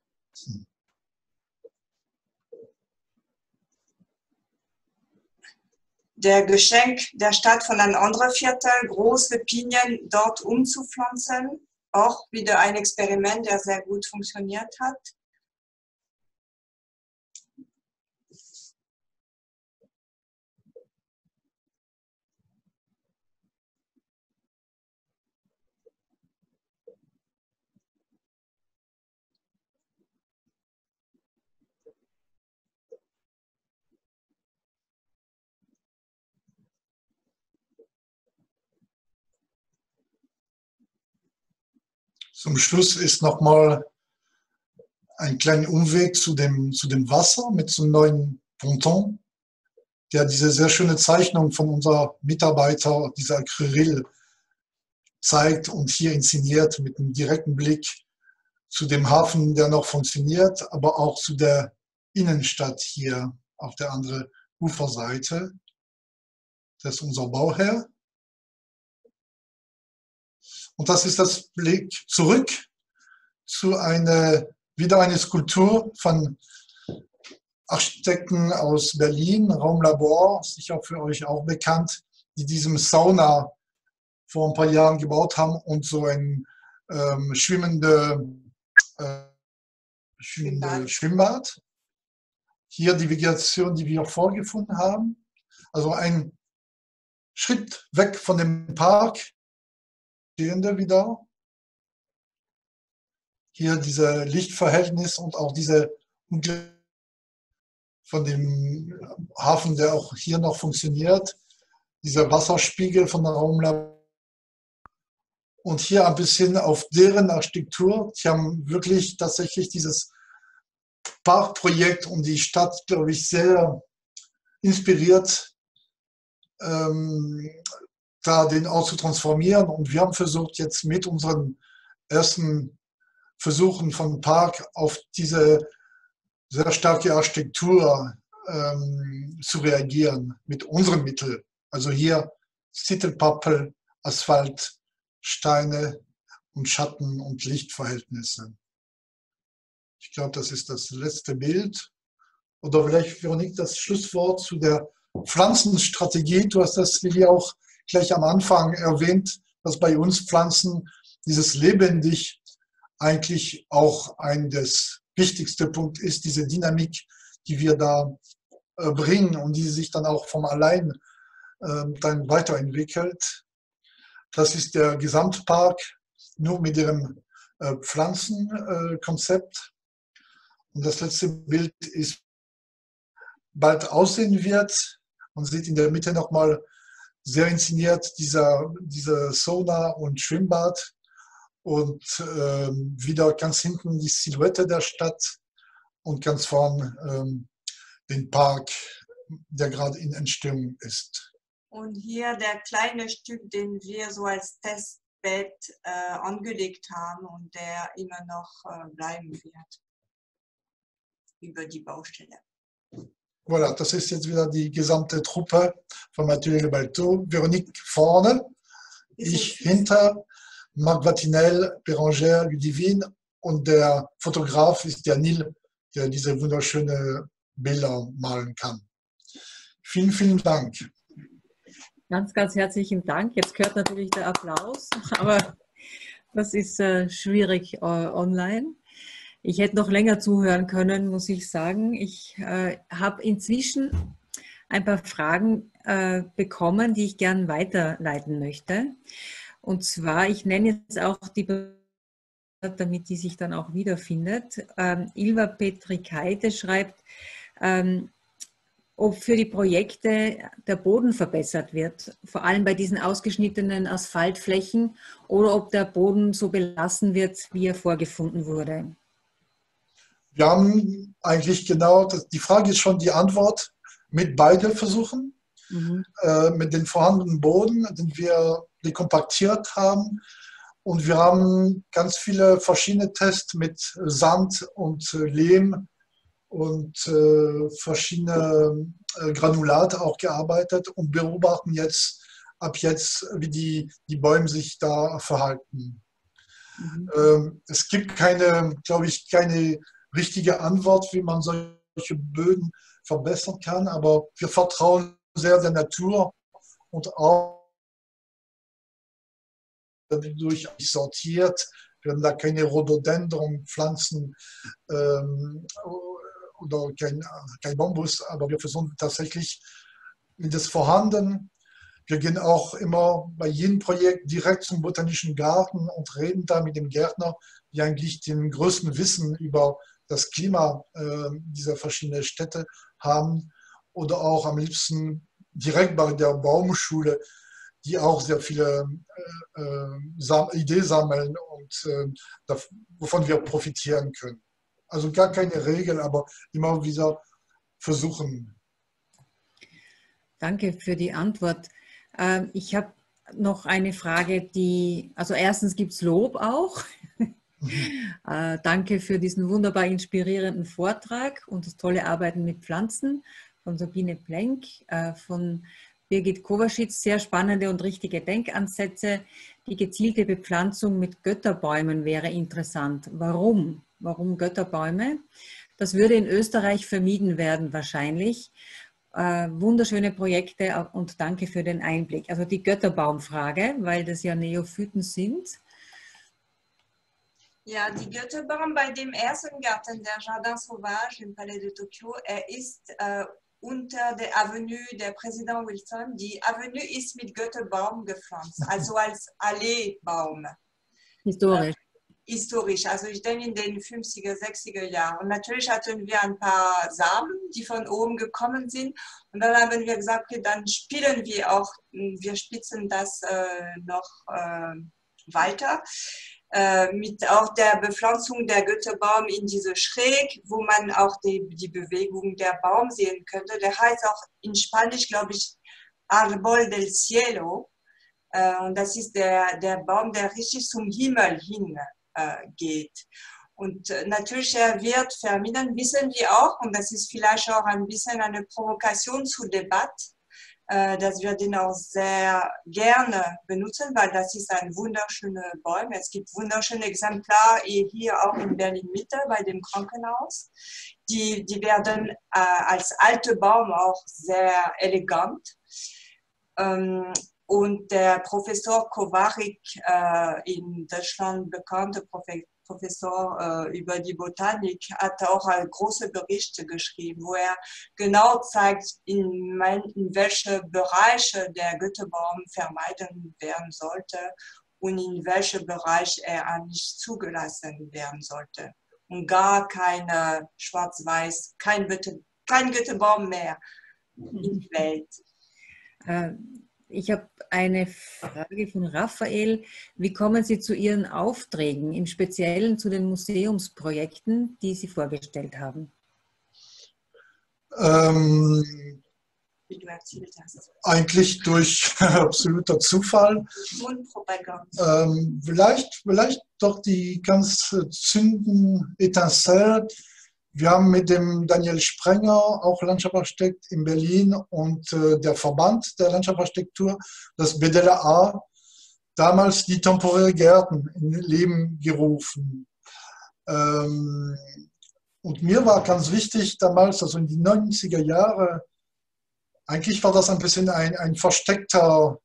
Der Geschenk der Stadt von einem anderen Viertel, große Pinien dort umzupflanzen auch wieder ein Experiment, der sehr gut funktioniert hat. Zum Schluss ist nochmal ein kleiner Umweg zu dem, zu dem Wasser mit so einem neuen Ponton, der diese sehr schöne Zeichnung von unserer Mitarbeiter, dieser Acryl, zeigt und hier inszeniert mit einem direkten Blick zu dem Hafen, der noch funktioniert, aber auch zu der Innenstadt hier auf der anderen Uferseite. Das ist unser Bauherr. Und das ist das Blick zurück zu einer, wieder eine Skulptur von Architekten aus Berlin, Raumlabor, sicher für euch auch bekannt, die diesem Sauna vor ein paar Jahren gebaut haben und so ein ähm, schwimmende, äh, schwimmende Schwimmbad. Hier die Vegetation, die wir vorgefunden haben. Also ein Schritt weg von dem Park Stehende wieder. hier diese Lichtverhältnis und auch diese von dem Hafen, der auch hier noch funktioniert, dieser Wasserspiegel von der Raumlab und hier ein bisschen auf deren Architektur. Die haben wirklich tatsächlich dieses Parkprojekt und die Stadt, glaube ich, sehr inspiriert, ähm, da den Ort zu transformieren. Und wir haben versucht, jetzt mit unseren ersten Versuchen von Park auf diese sehr starke Architektur ähm, zu reagieren mit unseren Mitteln. Also hier Zittelpappel, Asphalt, Steine und Schatten und Lichtverhältnisse. Ich glaube, das ist das letzte Bild. Oder vielleicht, Veronique, das Schlusswort zu der Pflanzenstrategie. Du hast das, Lili, auch gleich am Anfang erwähnt, dass bei uns Pflanzen dieses lebendig eigentlich auch ein des wichtigste Punkt ist, diese Dynamik, die wir da äh, bringen und die sich dann auch vom allein äh, dann weiterentwickelt. Das ist der Gesamtpark, nur mit ihrem äh, Pflanzenkonzept. Und das letzte Bild ist bald aussehen wird. Man sieht in der Mitte nochmal sehr inszeniert dieser, dieser Sauna und Schwimmbad und ähm, wieder ganz hinten die Silhouette der Stadt und ganz vorn ähm, den Park, der gerade in Entstehung ist. Und hier der kleine Stück, den wir so als Testbett äh, angelegt haben und der immer noch äh, bleiben wird über die Baustelle. Voilà, das ist jetzt wieder die gesamte Truppe von Mathieu Le Balto. Veronique vorne, ich hinter, Marc Vatinel, Bérangère, Ludivine und der Fotograf ist der Nil, der diese wunderschönen Bilder malen kann. Vielen, vielen Dank. Ganz, ganz herzlichen Dank. Jetzt gehört natürlich der Applaus, aber das ist äh, schwierig äh, online. Ich hätte noch länger zuhören können, muss ich sagen. Ich äh, habe inzwischen ein paar Fragen äh, bekommen, die ich gern weiterleiten möchte. Und zwar, ich nenne jetzt auch die, damit die sich dann auch wiederfindet. Ähm, Ilva Petrikaite schreibt, ähm, ob für die Projekte der Boden verbessert wird, vor allem bei diesen ausgeschnittenen Asphaltflächen, oder ob der Boden so belassen wird, wie er vorgefunden wurde. Wir haben eigentlich genau, die Frage ist schon die Antwort mit beiden Versuchen. Mhm. Äh, mit den vorhandenen Boden, den wir dekompaktiert haben. Und wir haben ganz viele verschiedene Tests mit Sand und Lehm und äh, verschiedene äh, Granulate auch gearbeitet und beobachten jetzt ab jetzt, wie die, die Bäume sich da verhalten. Mhm. Ähm, es gibt keine, glaube ich, keine richtige Antwort, wie man solche Böden verbessern kann, aber wir vertrauen sehr der Natur und auch durch sortiert, wir haben da keine Rhododendron-Pflanzen ähm, oder kein, kein Bambus, aber wir versuchen tatsächlich das Vorhanden. Wir gehen auch immer bei jedem Projekt direkt zum Botanischen Garten und reden da mit dem Gärtner, die eigentlich den größten Wissen über das Klima äh, dieser verschiedenen Städte haben oder auch am liebsten direkt bei der Baumschule, die auch sehr viele äh, äh, Ideen sammeln und äh, wovon wir profitieren können. Also gar keine Regel, aber immer wieder versuchen. Danke für die Antwort. Ähm, ich habe noch eine Frage, die, also erstens gibt es Lob auch. Äh, danke für diesen wunderbar inspirierenden Vortrag und das tolle Arbeiten mit Pflanzen von Sabine Plenk, äh, von Birgit Kowaschitz. Sehr spannende und richtige Denkansätze. Die gezielte Bepflanzung mit Götterbäumen wäre interessant. Warum? Warum Götterbäume? Das würde in Österreich vermieden werden wahrscheinlich. Äh, wunderschöne Projekte und danke für den Einblick. Also die Götterbaumfrage, weil das ja Neophyten sind. Ja, die Götterbaum bei dem ersten Garten der Jardin Sauvage im Palais de Tokio, er ist äh, unter der Avenue der Präsident Wilson. Die Avenue ist mit Götterbaum gepflanzt, also als Alleebaum. Historisch. historisch, also ich denke in den 50er, 60er Jahren. Und natürlich hatten wir ein paar Samen, die von oben gekommen sind. Und dann haben wir gesagt, okay, dann spielen wir auch, wir spitzen das äh, noch äh, weiter. Äh, mit auch der Bepflanzung der Götterbaum in diese Schräg, wo man auch die, die Bewegung der Baum sehen könnte. Der heißt auch in Spanisch, glaube ich, Arbol del Cielo. Äh, und das ist der, der Baum, der richtig zum Himmel hin äh. Und natürlich, er wird vermieden, wissen wir auch, und das ist vielleicht auch ein bisschen eine Provokation zur Debatte, dass wir den auch sehr gerne benutzen, weil das ist ein wunderschöner Baum. Es gibt wunderschöne Exemplare hier auch in Berlin-Mitte bei dem Krankenhaus. Die, die werden äh, als alte Baum auch sehr elegant. Ähm, und der Professor Kovarik, äh, in Deutschland bekannte Professor äh, über die Botanik, hat auch große Berichte geschrieben, wo er genau zeigt, in, mein, in welche Bereiche der Götterbaum vermeiden werden sollte und in welche Bereich er nicht zugelassen werden sollte. Und gar keine Schwarz-Weiß, kein, kein Götterbaum mehr in der Welt. Ich habe eine Frage von Raphael. Wie kommen Sie zu Ihren Aufträgen, im Speziellen zu den Museumsprojekten, die Sie vorgestellt haben? Ähm, eigentlich durch absoluter Zufall. Ähm, vielleicht, vielleicht doch die ganz zünden Etancelle wir haben mit dem Daniel Sprenger, auch Landschaftsarchitekt in Berlin und äh, der Verband der Landschaftsarchitektur, das BDLA, damals die temporäre Gärten in Leben gerufen. Ähm, und mir war ganz wichtig damals, also in die 90er Jahre, eigentlich war das ein bisschen ein, ein versteckter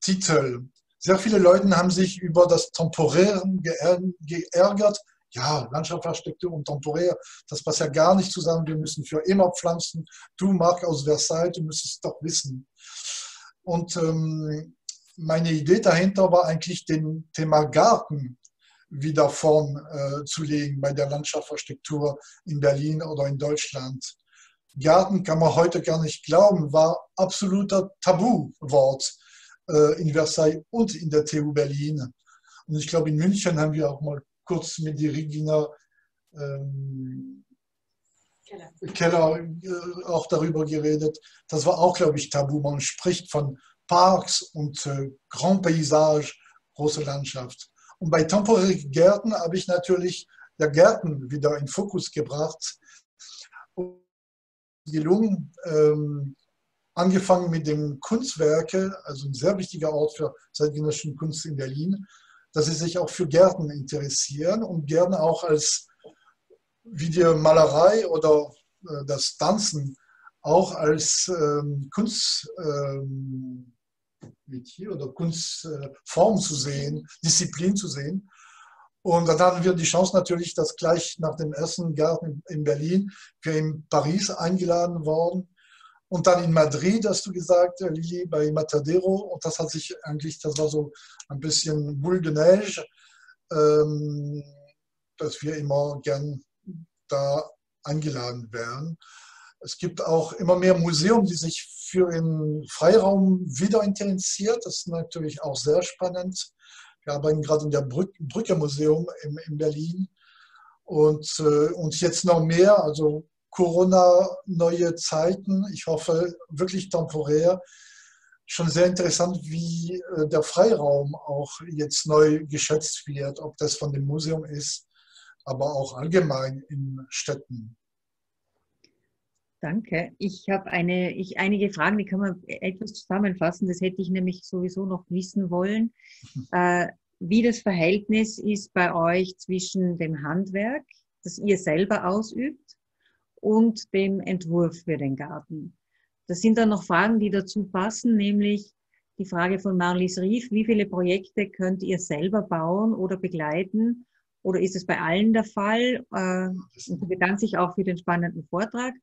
Titel. Sehr viele Leute haben sich über das Temporären geärgert, ja, Landschaftsarchitektur und temporär, das passt ja gar nicht zusammen. Wir müssen für immer pflanzen. Du, Marc aus Versailles, du müsstest es doch wissen. Und ähm, meine Idee dahinter war eigentlich, den Thema Garten wieder vorn äh, zu legen bei der Landschaftsarchitektur in Berlin oder in Deutschland. Garten kann man heute gar nicht glauben, war absoluter Tabuwort äh, in Versailles und in der TU Berlin. Und ich glaube, in München haben wir auch mal kurz mit die Regina ähm, Keller, Keller äh, auch darüber geredet. Das war auch, glaube ich, tabu. Man spricht von Parks und äh, Grand Paysage, große Landschaft. Und bei temporären Gärten habe ich natürlich der Gärten wieder in Fokus gebracht. Und gelungen, ähm, angefangen mit dem Kunstwerke, also ein sehr wichtiger Ort für zeitgenössische Kunst in Berlin, dass sie sich auch für Gärten interessieren und gerne auch als wie die Malerei oder äh, das Tanzen auch als ähm, Kunst ähm, oder Kunstform zu sehen, Disziplin zu sehen. Und dann hatten wir die Chance natürlich, dass gleich nach dem ersten Garten in Berlin wir in Paris eingeladen worden und dann in Madrid, hast du gesagt, äh, Lili, bei Matadero. Und das hat sich eigentlich, das war so ein bisschen Boule de Neige, ähm, dass wir immer gern da eingeladen werden. Es gibt auch immer mehr Museen, die sich für den Freiraum wieder interessiert. Das ist natürlich auch sehr spannend. Wir arbeiten gerade in der Brück, Brücke Museum in, in Berlin. Und, äh, und jetzt noch mehr, also Corona, neue Zeiten, ich hoffe wirklich temporär. Schon sehr interessant, wie äh, der Freiraum auch jetzt neu geschätzt wird, ob das von dem Museum ist, aber auch allgemein in Städten. Danke. Ich habe eine, ich, einige Fragen, die kann man etwas zusammenfassen. Das hätte ich nämlich sowieso noch wissen wollen. Äh, wie das Verhältnis ist bei euch zwischen dem Handwerk, das ihr selber ausübt, und dem Entwurf für den Garten. Das sind dann noch Fragen, die dazu passen, nämlich die Frage von Marlies Rief, wie viele Projekte könnt ihr selber bauen oder begleiten? Oder ist es bei allen der Fall? Äh, und sie bedankt sich auch für den spannenden Vortrag.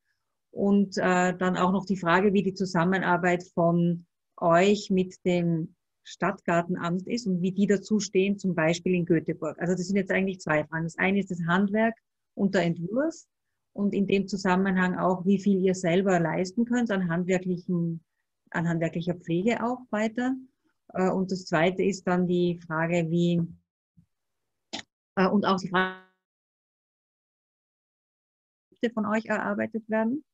Und äh, dann auch noch die Frage, wie die Zusammenarbeit von euch mit dem Stadtgartenamt ist und wie die dazu stehen, zum Beispiel in Göteborg. Also das sind jetzt eigentlich zwei Fragen. Das eine ist das Handwerk und der Entwurf und in dem Zusammenhang auch, wie viel ihr selber leisten könnt an handwerklichen, an handwerklicher Pflege auch weiter. Äh, und das zweite ist dann die Frage, wie, äh, und auch die Frage, von euch erarbeitet werden.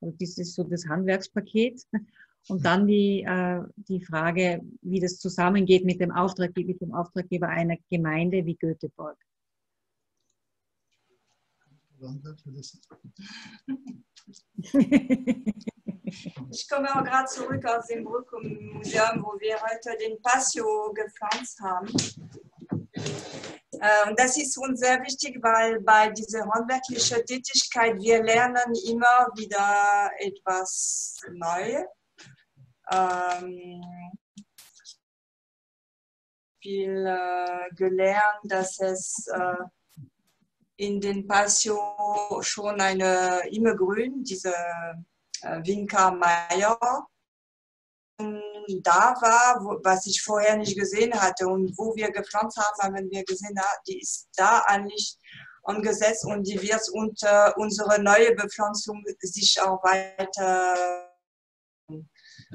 Also das ist so das Handwerkspaket. Und dann die, äh, die Frage, wie das zusammengeht mit dem, Auftraggeber, mit dem Auftraggeber einer Gemeinde wie Göteborg. Ich komme auch gerade zurück aus dem Brückenmuseum, wo wir heute den Passio gepflanzt haben. Äh, und das ist uns sehr wichtig, weil bei dieser handwerklichen Tätigkeit wir lernen immer wieder etwas Neues. Ähm, viel äh, gelernt, dass es äh, in den Patio schon eine immergrün, diese äh, Winka Meier, da war, wo, was ich vorher nicht gesehen hatte und wo wir gepflanzt haben, haben wir gesehen, die ist da eigentlich umgesetzt und die wird unter unsere neue Bepflanzung sich auch weiter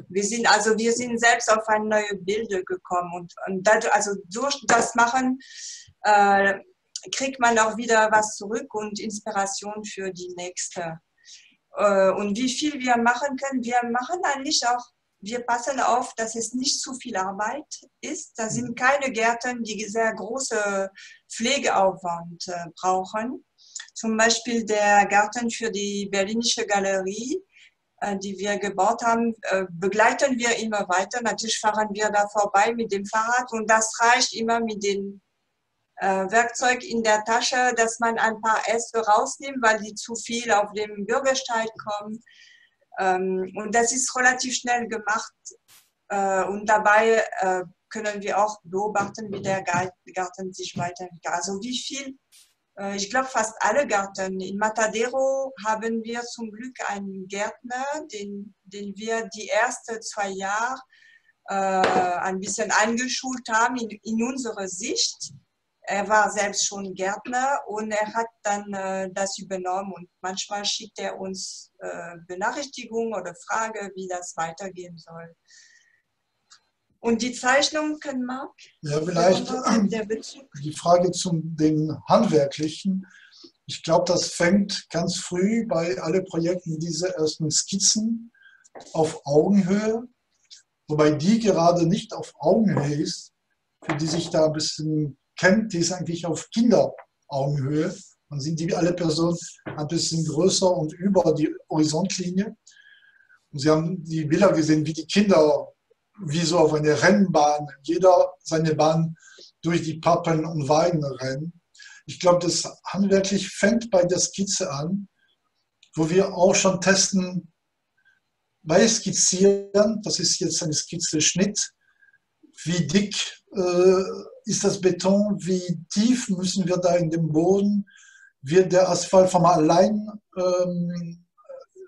wir sind also wir sind selbst auf ein neue Bilder gekommen und, und dadurch, also durch das Machen äh, kriegt man auch wieder was zurück und Inspiration für die nächste. Äh, und wie viel wir machen können, wir machen eigentlich auch, wir passen auf, dass es nicht zu viel Arbeit ist. Da sind keine Gärten, die sehr große Pflegeaufwand äh, brauchen. Zum Beispiel der Garten für die Berlinische Galerie, äh, die wir gebaut haben, begleiten wir immer weiter. Natürlich fahren wir da vorbei mit dem Fahrrad und das reicht immer mit den Werkzeug in der Tasche, dass man ein paar Äste rausnimmt, weil die zu viel auf dem Bürgersteig kommen. Ähm, und das ist relativ schnell gemacht. Äh, und dabei äh, können wir auch beobachten, wie der Garten sich weiterentwickelt. Also wie viel, äh, ich glaube fast alle Gärten. In Matadero haben wir zum Glück einen Gärtner, den, den wir die ersten zwei Jahre äh, ein bisschen eingeschult haben in, in unsere Sicht er war selbst schon Gärtner und er hat dann äh, das übernommen und manchmal schickt er uns äh, Benachrichtigungen oder Frage, wie das weitergehen soll. Und die Zeichnungen, Marc? Ja, vielleicht die Frage zum den Handwerklichen. Ich glaube, das fängt ganz früh bei allen Projekten diese ersten Skizzen auf Augenhöhe, wobei die gerade nicht auf Augenhöhe ist, für die sich da ein bisschen kennt, die ist eigentlich auf Kinderaugenhöhe. Man sieht die alle Personen ein bisschen größer und über die Horizontlinie. Und Sie haben die Bilder gesehen, wie die Kinder wie so auf einer Rennbahn, jeder seine Bahn durch die Pappen und Weiden rennen. Ich glaube, das handwerklich fängt bei der Skizze an, wo wir auch schon testen, bei Skizzieren, das ist jetzt eine Skizze Schnitt, wie dick äh, ist das Beton, wie tief müssen wir da in dem Boden, wird der Asphalt von allein ähm,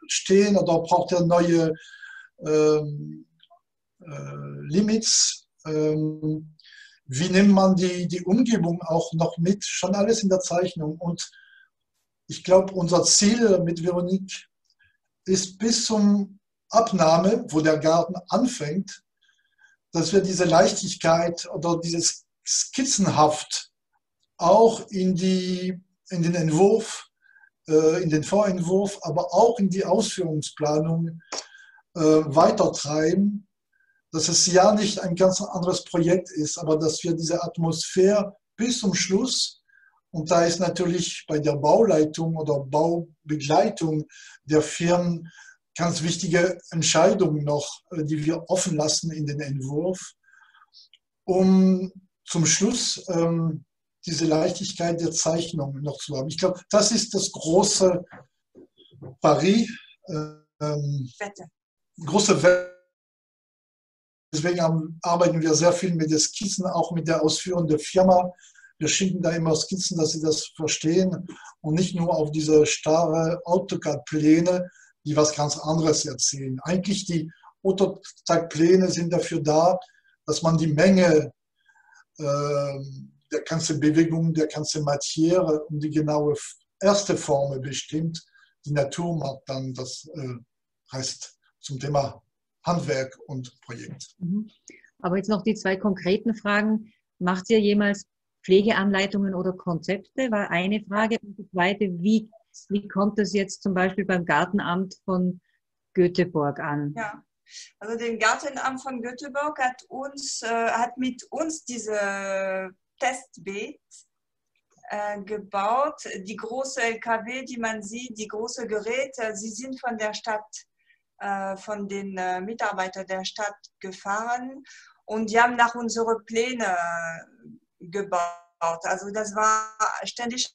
stehen oder braucht er neue ähm, äh, Limits? Ähm, wie nimmt man die, die Umgebung auch noch mit? Schon alles in der Zeichnung. Und ich glaube, unser Ziel mit Veronique ist bis zum Abnahme, wo der Garten anfängt, dass wir diese Leichtigkeit oder dieses skizzenhaft auch in, die, in den Entwurf, äh, in den Vorentwurf, aber auch in die Ausführungsplanung äh, weitertreiben, dass es ja nicht ein ganz anderes Projekt ist, aber dass wir diese Atmosphäre bis zum Schluss, und da ist natürlich bei der Bauleitung oder Baubegleitung der Firmen ganz wichtige Entscheidungen noch, äh, die wir offen lassen in den Entwurf, um zum Schluss ähm, diese Leichtigkeit der Zeichnung noch zu haben. Ich glaube, das ist das große Paris, ähm, Wette. große Wette. Deswegen arbeiten wir sehr viel mit den Skizzen, auch mit der ausführenden Firma. Wir schicken da immer Skizzen, dass sie das verstehen und nicht nur auf diese starre AutoCAD-Pläne, die was ganz anderes erzählen. Eigentlich die AutoCAD-Pläne sind dafür da, dass man die Menge äh, der ganzen Bewegung, der ganzen Materie und die genaue erste Formel bestimmt. Die Natur macht dann das äh, Rest zum Thema Handwerk und Projekt. Mhm. Aber jetzt noch die zwei konkreten Fragen. Macht ihr jemals Pflegeanleitungen oder Konzepte? War eine Frage. Und die zweite, wie, wie kommt es jetzt zum Beispiel beim Gartenamt von Göteborg an? Ja. Also den Gartenamt von Göteborg hat uns, äh, hat mit uns diese Testbeet äh, gebaut. Die große LKW, die man sieht, die große Geräte, sie sind von der Stadt, äh, von den äh, Mitarbeitern der Stadt gefahren und die haben nach unseren Plänen gebaut. Also das war ständig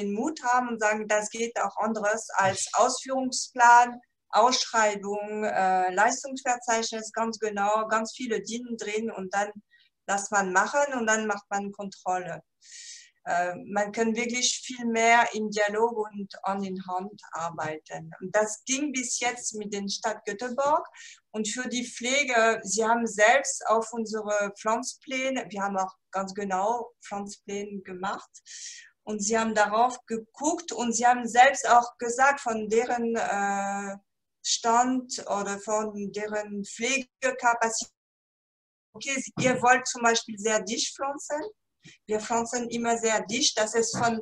den Mut haben und sagen, das geht auch anderes als Ausführungsplan, Ausschreibung, äh, Leistungsverzeichnis, ganz genau, ganz viele Dienen drin und dann lässt man machen und dann macht man Kontrolle. Äh, man kann wirklich viel mehr im Dialog und Hand in Hand arbeiten. Und das ging bis jetzt mit den Stadt Göteborg. Und für die Pflege, sie haben selbst auf unsere Pflanzpläne, wir haben auch ganz genau Pflanzpläne gemacht, und sie haben darauf geguckt und sie haben selbst auch gesagt, von deren äh, Stand oder von deren Pflegekapazität, okay, ihr wollt zum Beispiel sehr dicht pflanzen. Wir pflanzen immer sehr dicht, dass es von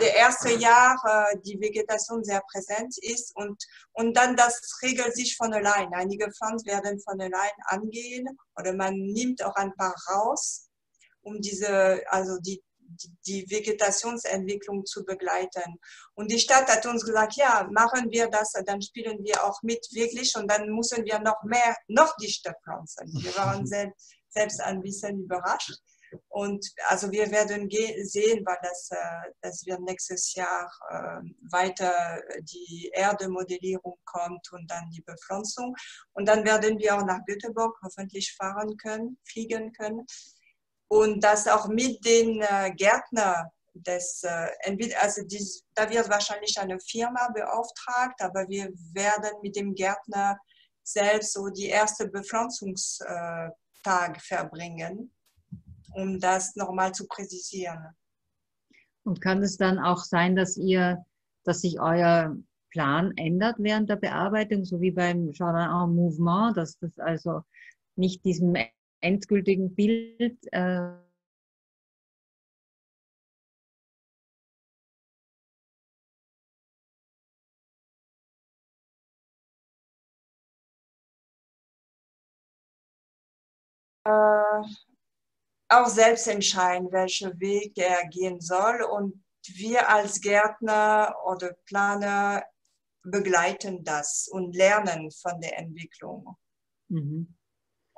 der erste Jahr äh, die Vegetation sehr präsent ist und, und dann das regelt sich von allein. Einige Pflanzen werden von allein angehen oder man nimmt auch ein paar raus, um diese, also die die Vegetationsentwicklung zu begleiten. Und die Stadt hat uns gesagt, ja, machen wir das, dann spielen wir auch mit wirklich und dann müssen wir noch mehr, noch dichter pflanzen. Wir waren selbst, selbst ein bisschen überrascht. Und also wir werden sehen, weil das, äh, das wird nächstes Jahr äh, weiter die Erdemodellierung kommt und dann die Bepflanzung. Und dann werden wir auch nach Göteborg hoffentlich fahren können, fliegen können und das auch mit den äh, Gärtner des, äh, also dies, da wird wahrscheinlich eine Firma beauftragt, aber wir werden mit dem Gärtner selbst so die erste Bepflanzungstag verbringen, um das nochmal zu präzisieren. Und kann es dann auch sein, dass ihr, dass sich euer Plan ändert während der Bearbeitung, so wie beim Jardin en Mouvement, dass das also nicht diesem endgültigen Bild äh, auch selbst entscheiden, welchen Weg er gehen soll. Und wir als Gärtner oder Planer begleiten das und lernen von der Entwicklung. Mhm.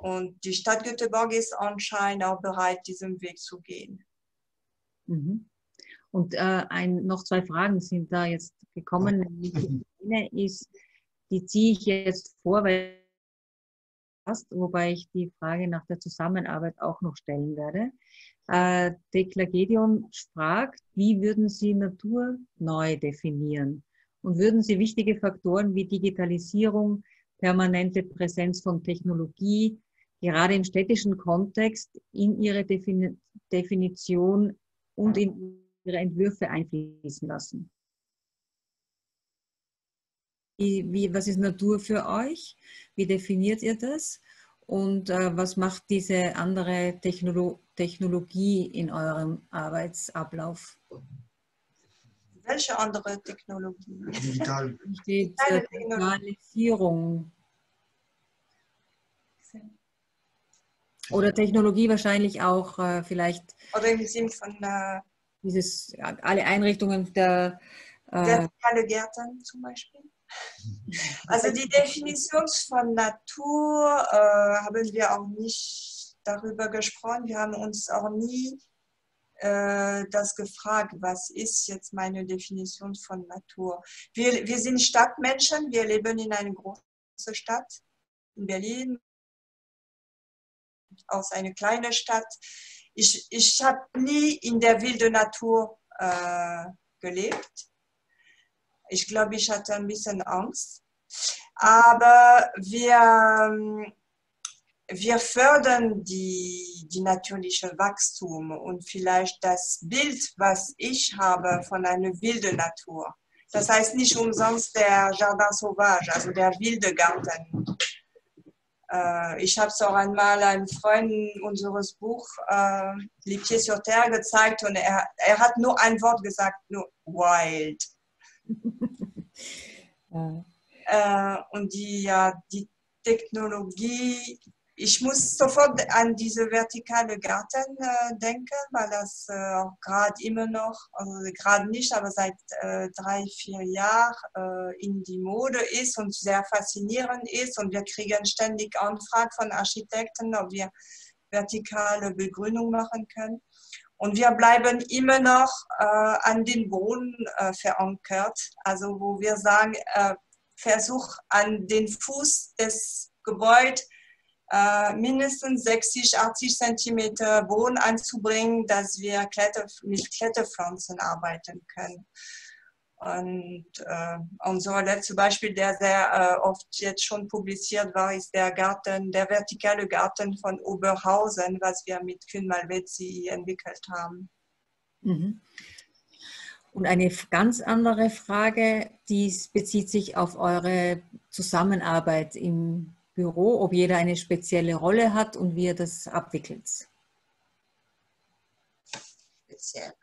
Und die Stadt Göteborg ist anscheinend auch bereit, diesen Weg zu gehen. Mhm. Und äh, ein, noch zwei Fragen sind da jetzt gekommen. Die eine ist, die ziehe ich jetzt vor, weil wobei ich die Frage nach der Zusammenarbeit auch noch stellen werde. Äh, Dekla Gedeon fragt, wie würden Sie Natur neu definieren? Und würden Sie wichtige Faktoren wie Digitalisierung, permanente Präsenz von Technologie, gerade im städtischen Kontext in ihre Definition und in ihre Entwürfe einfließen lassen. Wie, wie, was ist Natur für euch? Wie definiert ihr das? Und äh, was macht diese andere Technolo Technologie in eurem Arbeitsablauf? Welche andere Technologie? Digital. Die Digitalisierung. Oder Technologie wahrscheinlich auch äh, vielleicht. Oder im Sinn von äh, dieses, alle Einrichtungen der äh, vertikale Gärten zum Beispiel. Also die Definition von Natur äh, haben wir auch nicht darüber gesprochen. Wir haben uns auch nie äh, das gefragt, was ist jetzt meine Definition von Natur. Wir, wir sind Stadtmenschen, wir leben in einer großen Stadt, in Berlin, aus einer kleinen Stadt. Ich, ich habe nie in der wilden Natur äh, gelebt. Ich glaube, ich hatte ein bisschen Angst. Aber wir, wir fördern die, die natürliche Wachstum und vielleicht das Bild, was ich habe von einer wilden Natur. Das heißt nicht umsonst der Jardin Sauvage, also der wilde Garten. Äh, ich habe es auch einmal einem Freund unseres Buch äh, Les Pieds sur Terre gezeigt und er, er hat nur ein Wort gesagt, nur wild. ja. äh, und die, ja, die Technologie ich muss sofort an diese vertikale Garten äh, denken, weil das äh, gerade immer noch, also gerade nicht, aber seit äh, drei, vier Jahren äh, in die Mode ist und sehr faszinierend ist. Und wir kriegen ständig Anfragen von Architekten, ob wir vertikale Begrünung machen können. Und wir bleiben immer noch äh, an den Boden äh, verankert, also wo wir sagen, Versuch an den Fuß des Gebäudes äh, mindestens 60, 80 Zentimeter Boden anzubringen, dass wir Kletter, mit Kletterpflanzen arbeiten können. Und äh, unser letztes Beispiel, der sehr äh, oft jetzt schon publiziert war, ist der Garten, der vertikale Garten von Oberhausen, was wir mit Kühn Malvezzi entwickelt haben. Mhm. Und eine ganz andere Frage, die bezieht sich auf eure Zusammenarbeit im Büro, ob jeder eine spezielle Rolle hat und wie er das abwickelt. Speziell.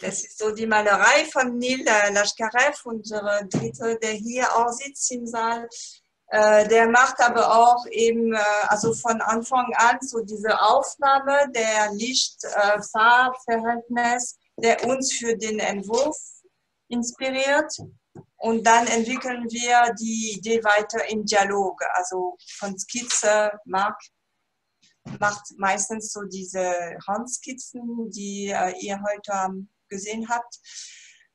Das ist so die Malerei von Neil Lashkarev, unser Dritte, der hier auch sitzt im Saal. Äh, der macht aber auch eben, äh, also von Anfang an so diese Aufnahme der Licht-Farb-Verhältnis, der uns für den Entwurf inspiriert. Und dann entwickeln wir die Idee weiter im Dialog. Also von Skizze, Marc macht meistens so diese Handskizzen, die äh, ihr heute gesehen habt.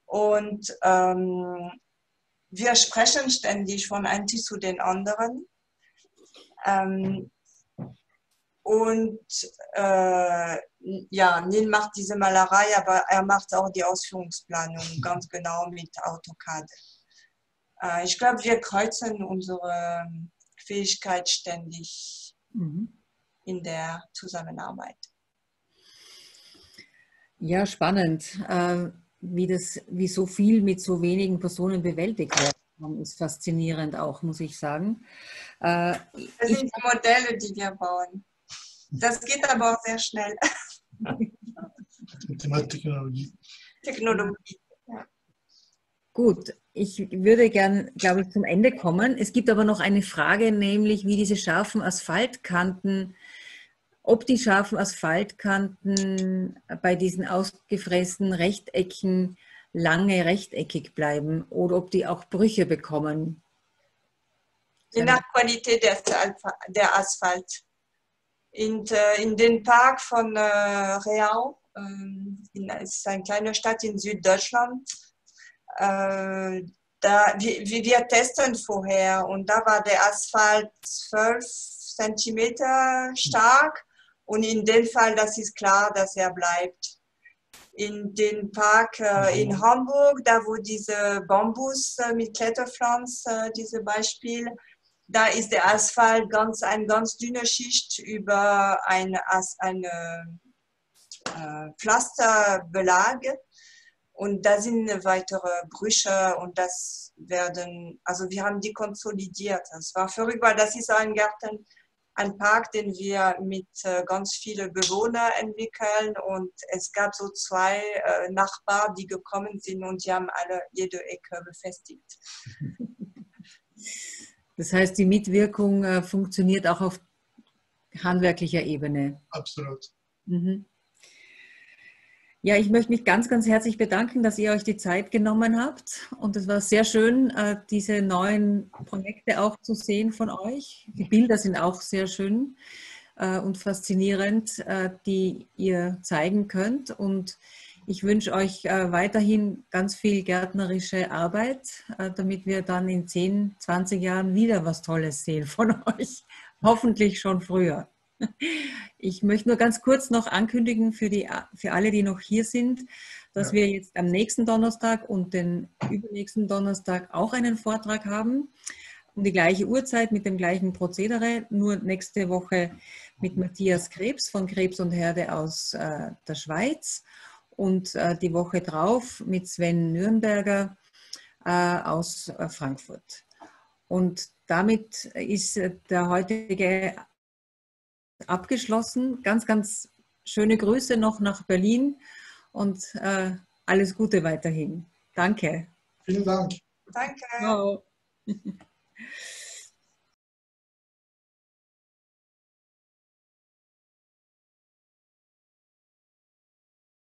Und ähm, wir sprechen ständig von einem zu den anderen. Ähm, und äh, ja, Nil macht diese Malerei, aber er macht auch die Ausführungsplanung ganz genau mit AutoCAD. Äh, ich glaube, wir kreuzen unsere Fähigkeit ständig mhm. in der Zusammenarbeit. Ja, spannend, äh, wie, das, wie so viel mit so wenigen Personen bewältigt wird ist faszinierend auch, muss ich sagen. Äh, das sind die Modelle, die wir bauen. Das geht aber auch sehr schnell. Technologie. Technologie. Ja. Gut, ich würde gern, glaube ich, zum Ende kommen. Es gibt aber noch eine Frage, nämlich wie diese scharfen Asphaltkanten, ob die scharfen Asphaltkanten bei diesen ausgefrästen Rechtecken lange rechteckig bleiben oder ob die auch Brüche bekommen. Je nach Qualität der Asphalt in, äh, in den Park von äh, Real. Ähm, in, es ist eine kleine Stadt in Süddeutschland. Äh, da, wir, wir testen vorher und da war der Asphalt 12 Zentimeter stark und in dem Fall, das ist klar, dass er bleibt. In den Park äh, in mhm. Hamburg, da wo diese Bambus äh, mit Kletterpflanz, äh, diese Beispiel, da ist der Asphalt ganz, eine ganz dünne Schicht über eine, eine äh, Pflasterbelag. Und da sind weitere Brüche und das werden, also wir haben die konsolidiert. Das war verrückt, weil das ist ein Garten, ein Park, den wir mit äh, ganz vielen Bewohnern entwickeln und es gab so zwei äh, Nachbarn, die gekommen sind und die haben alle jede Ecke befestigt. Das heißt, die Mitwirkung äh, funktioniert auch auf handwerklicher Ebene. Absolut. Mhm. Ja, ich möchte mich ganz, ganz herzlich bedanken, dass ihr euch die Zeit genommen habt. Und es war sehr schön, äh, diese neuen Projekte auch zu sehen von euch. Die Bilder sind auch sehr schön äh, und faszinierend, äh, die ihr zeigen könnt. Und ich wünsche euch äh, weiterhin ganz viel gärtnerische Arbeit, äh, damit wir dann in 10, 20 Jahren wieder was Tolles sehen von euch. Hoffentlich schon früher. Ich möchte nur ganz kurz noch ankündigen für, die, für alle, die noch hier sind, dass ja. wir jetzt am nächsten Donnerstag und den übernächsten Donnerstag auch einen Vortrag haben. Um die gleiche Uhrzeit mit dem gleichen Prozedere, nur nächste Woche mit Matthias Krebs von Krebs und Herde aus äh, der Schweiz und äh, die Woche drauf mit Sven Nürnberger äh, aus äh, Frankfurt. Und damit ist der heutige abgeschlossen. Ganz, ganz schöne Grüße noch nach Berlin und äh, alles Gute weiterhin. Danke. Vielen Dank. Danke. Ciao.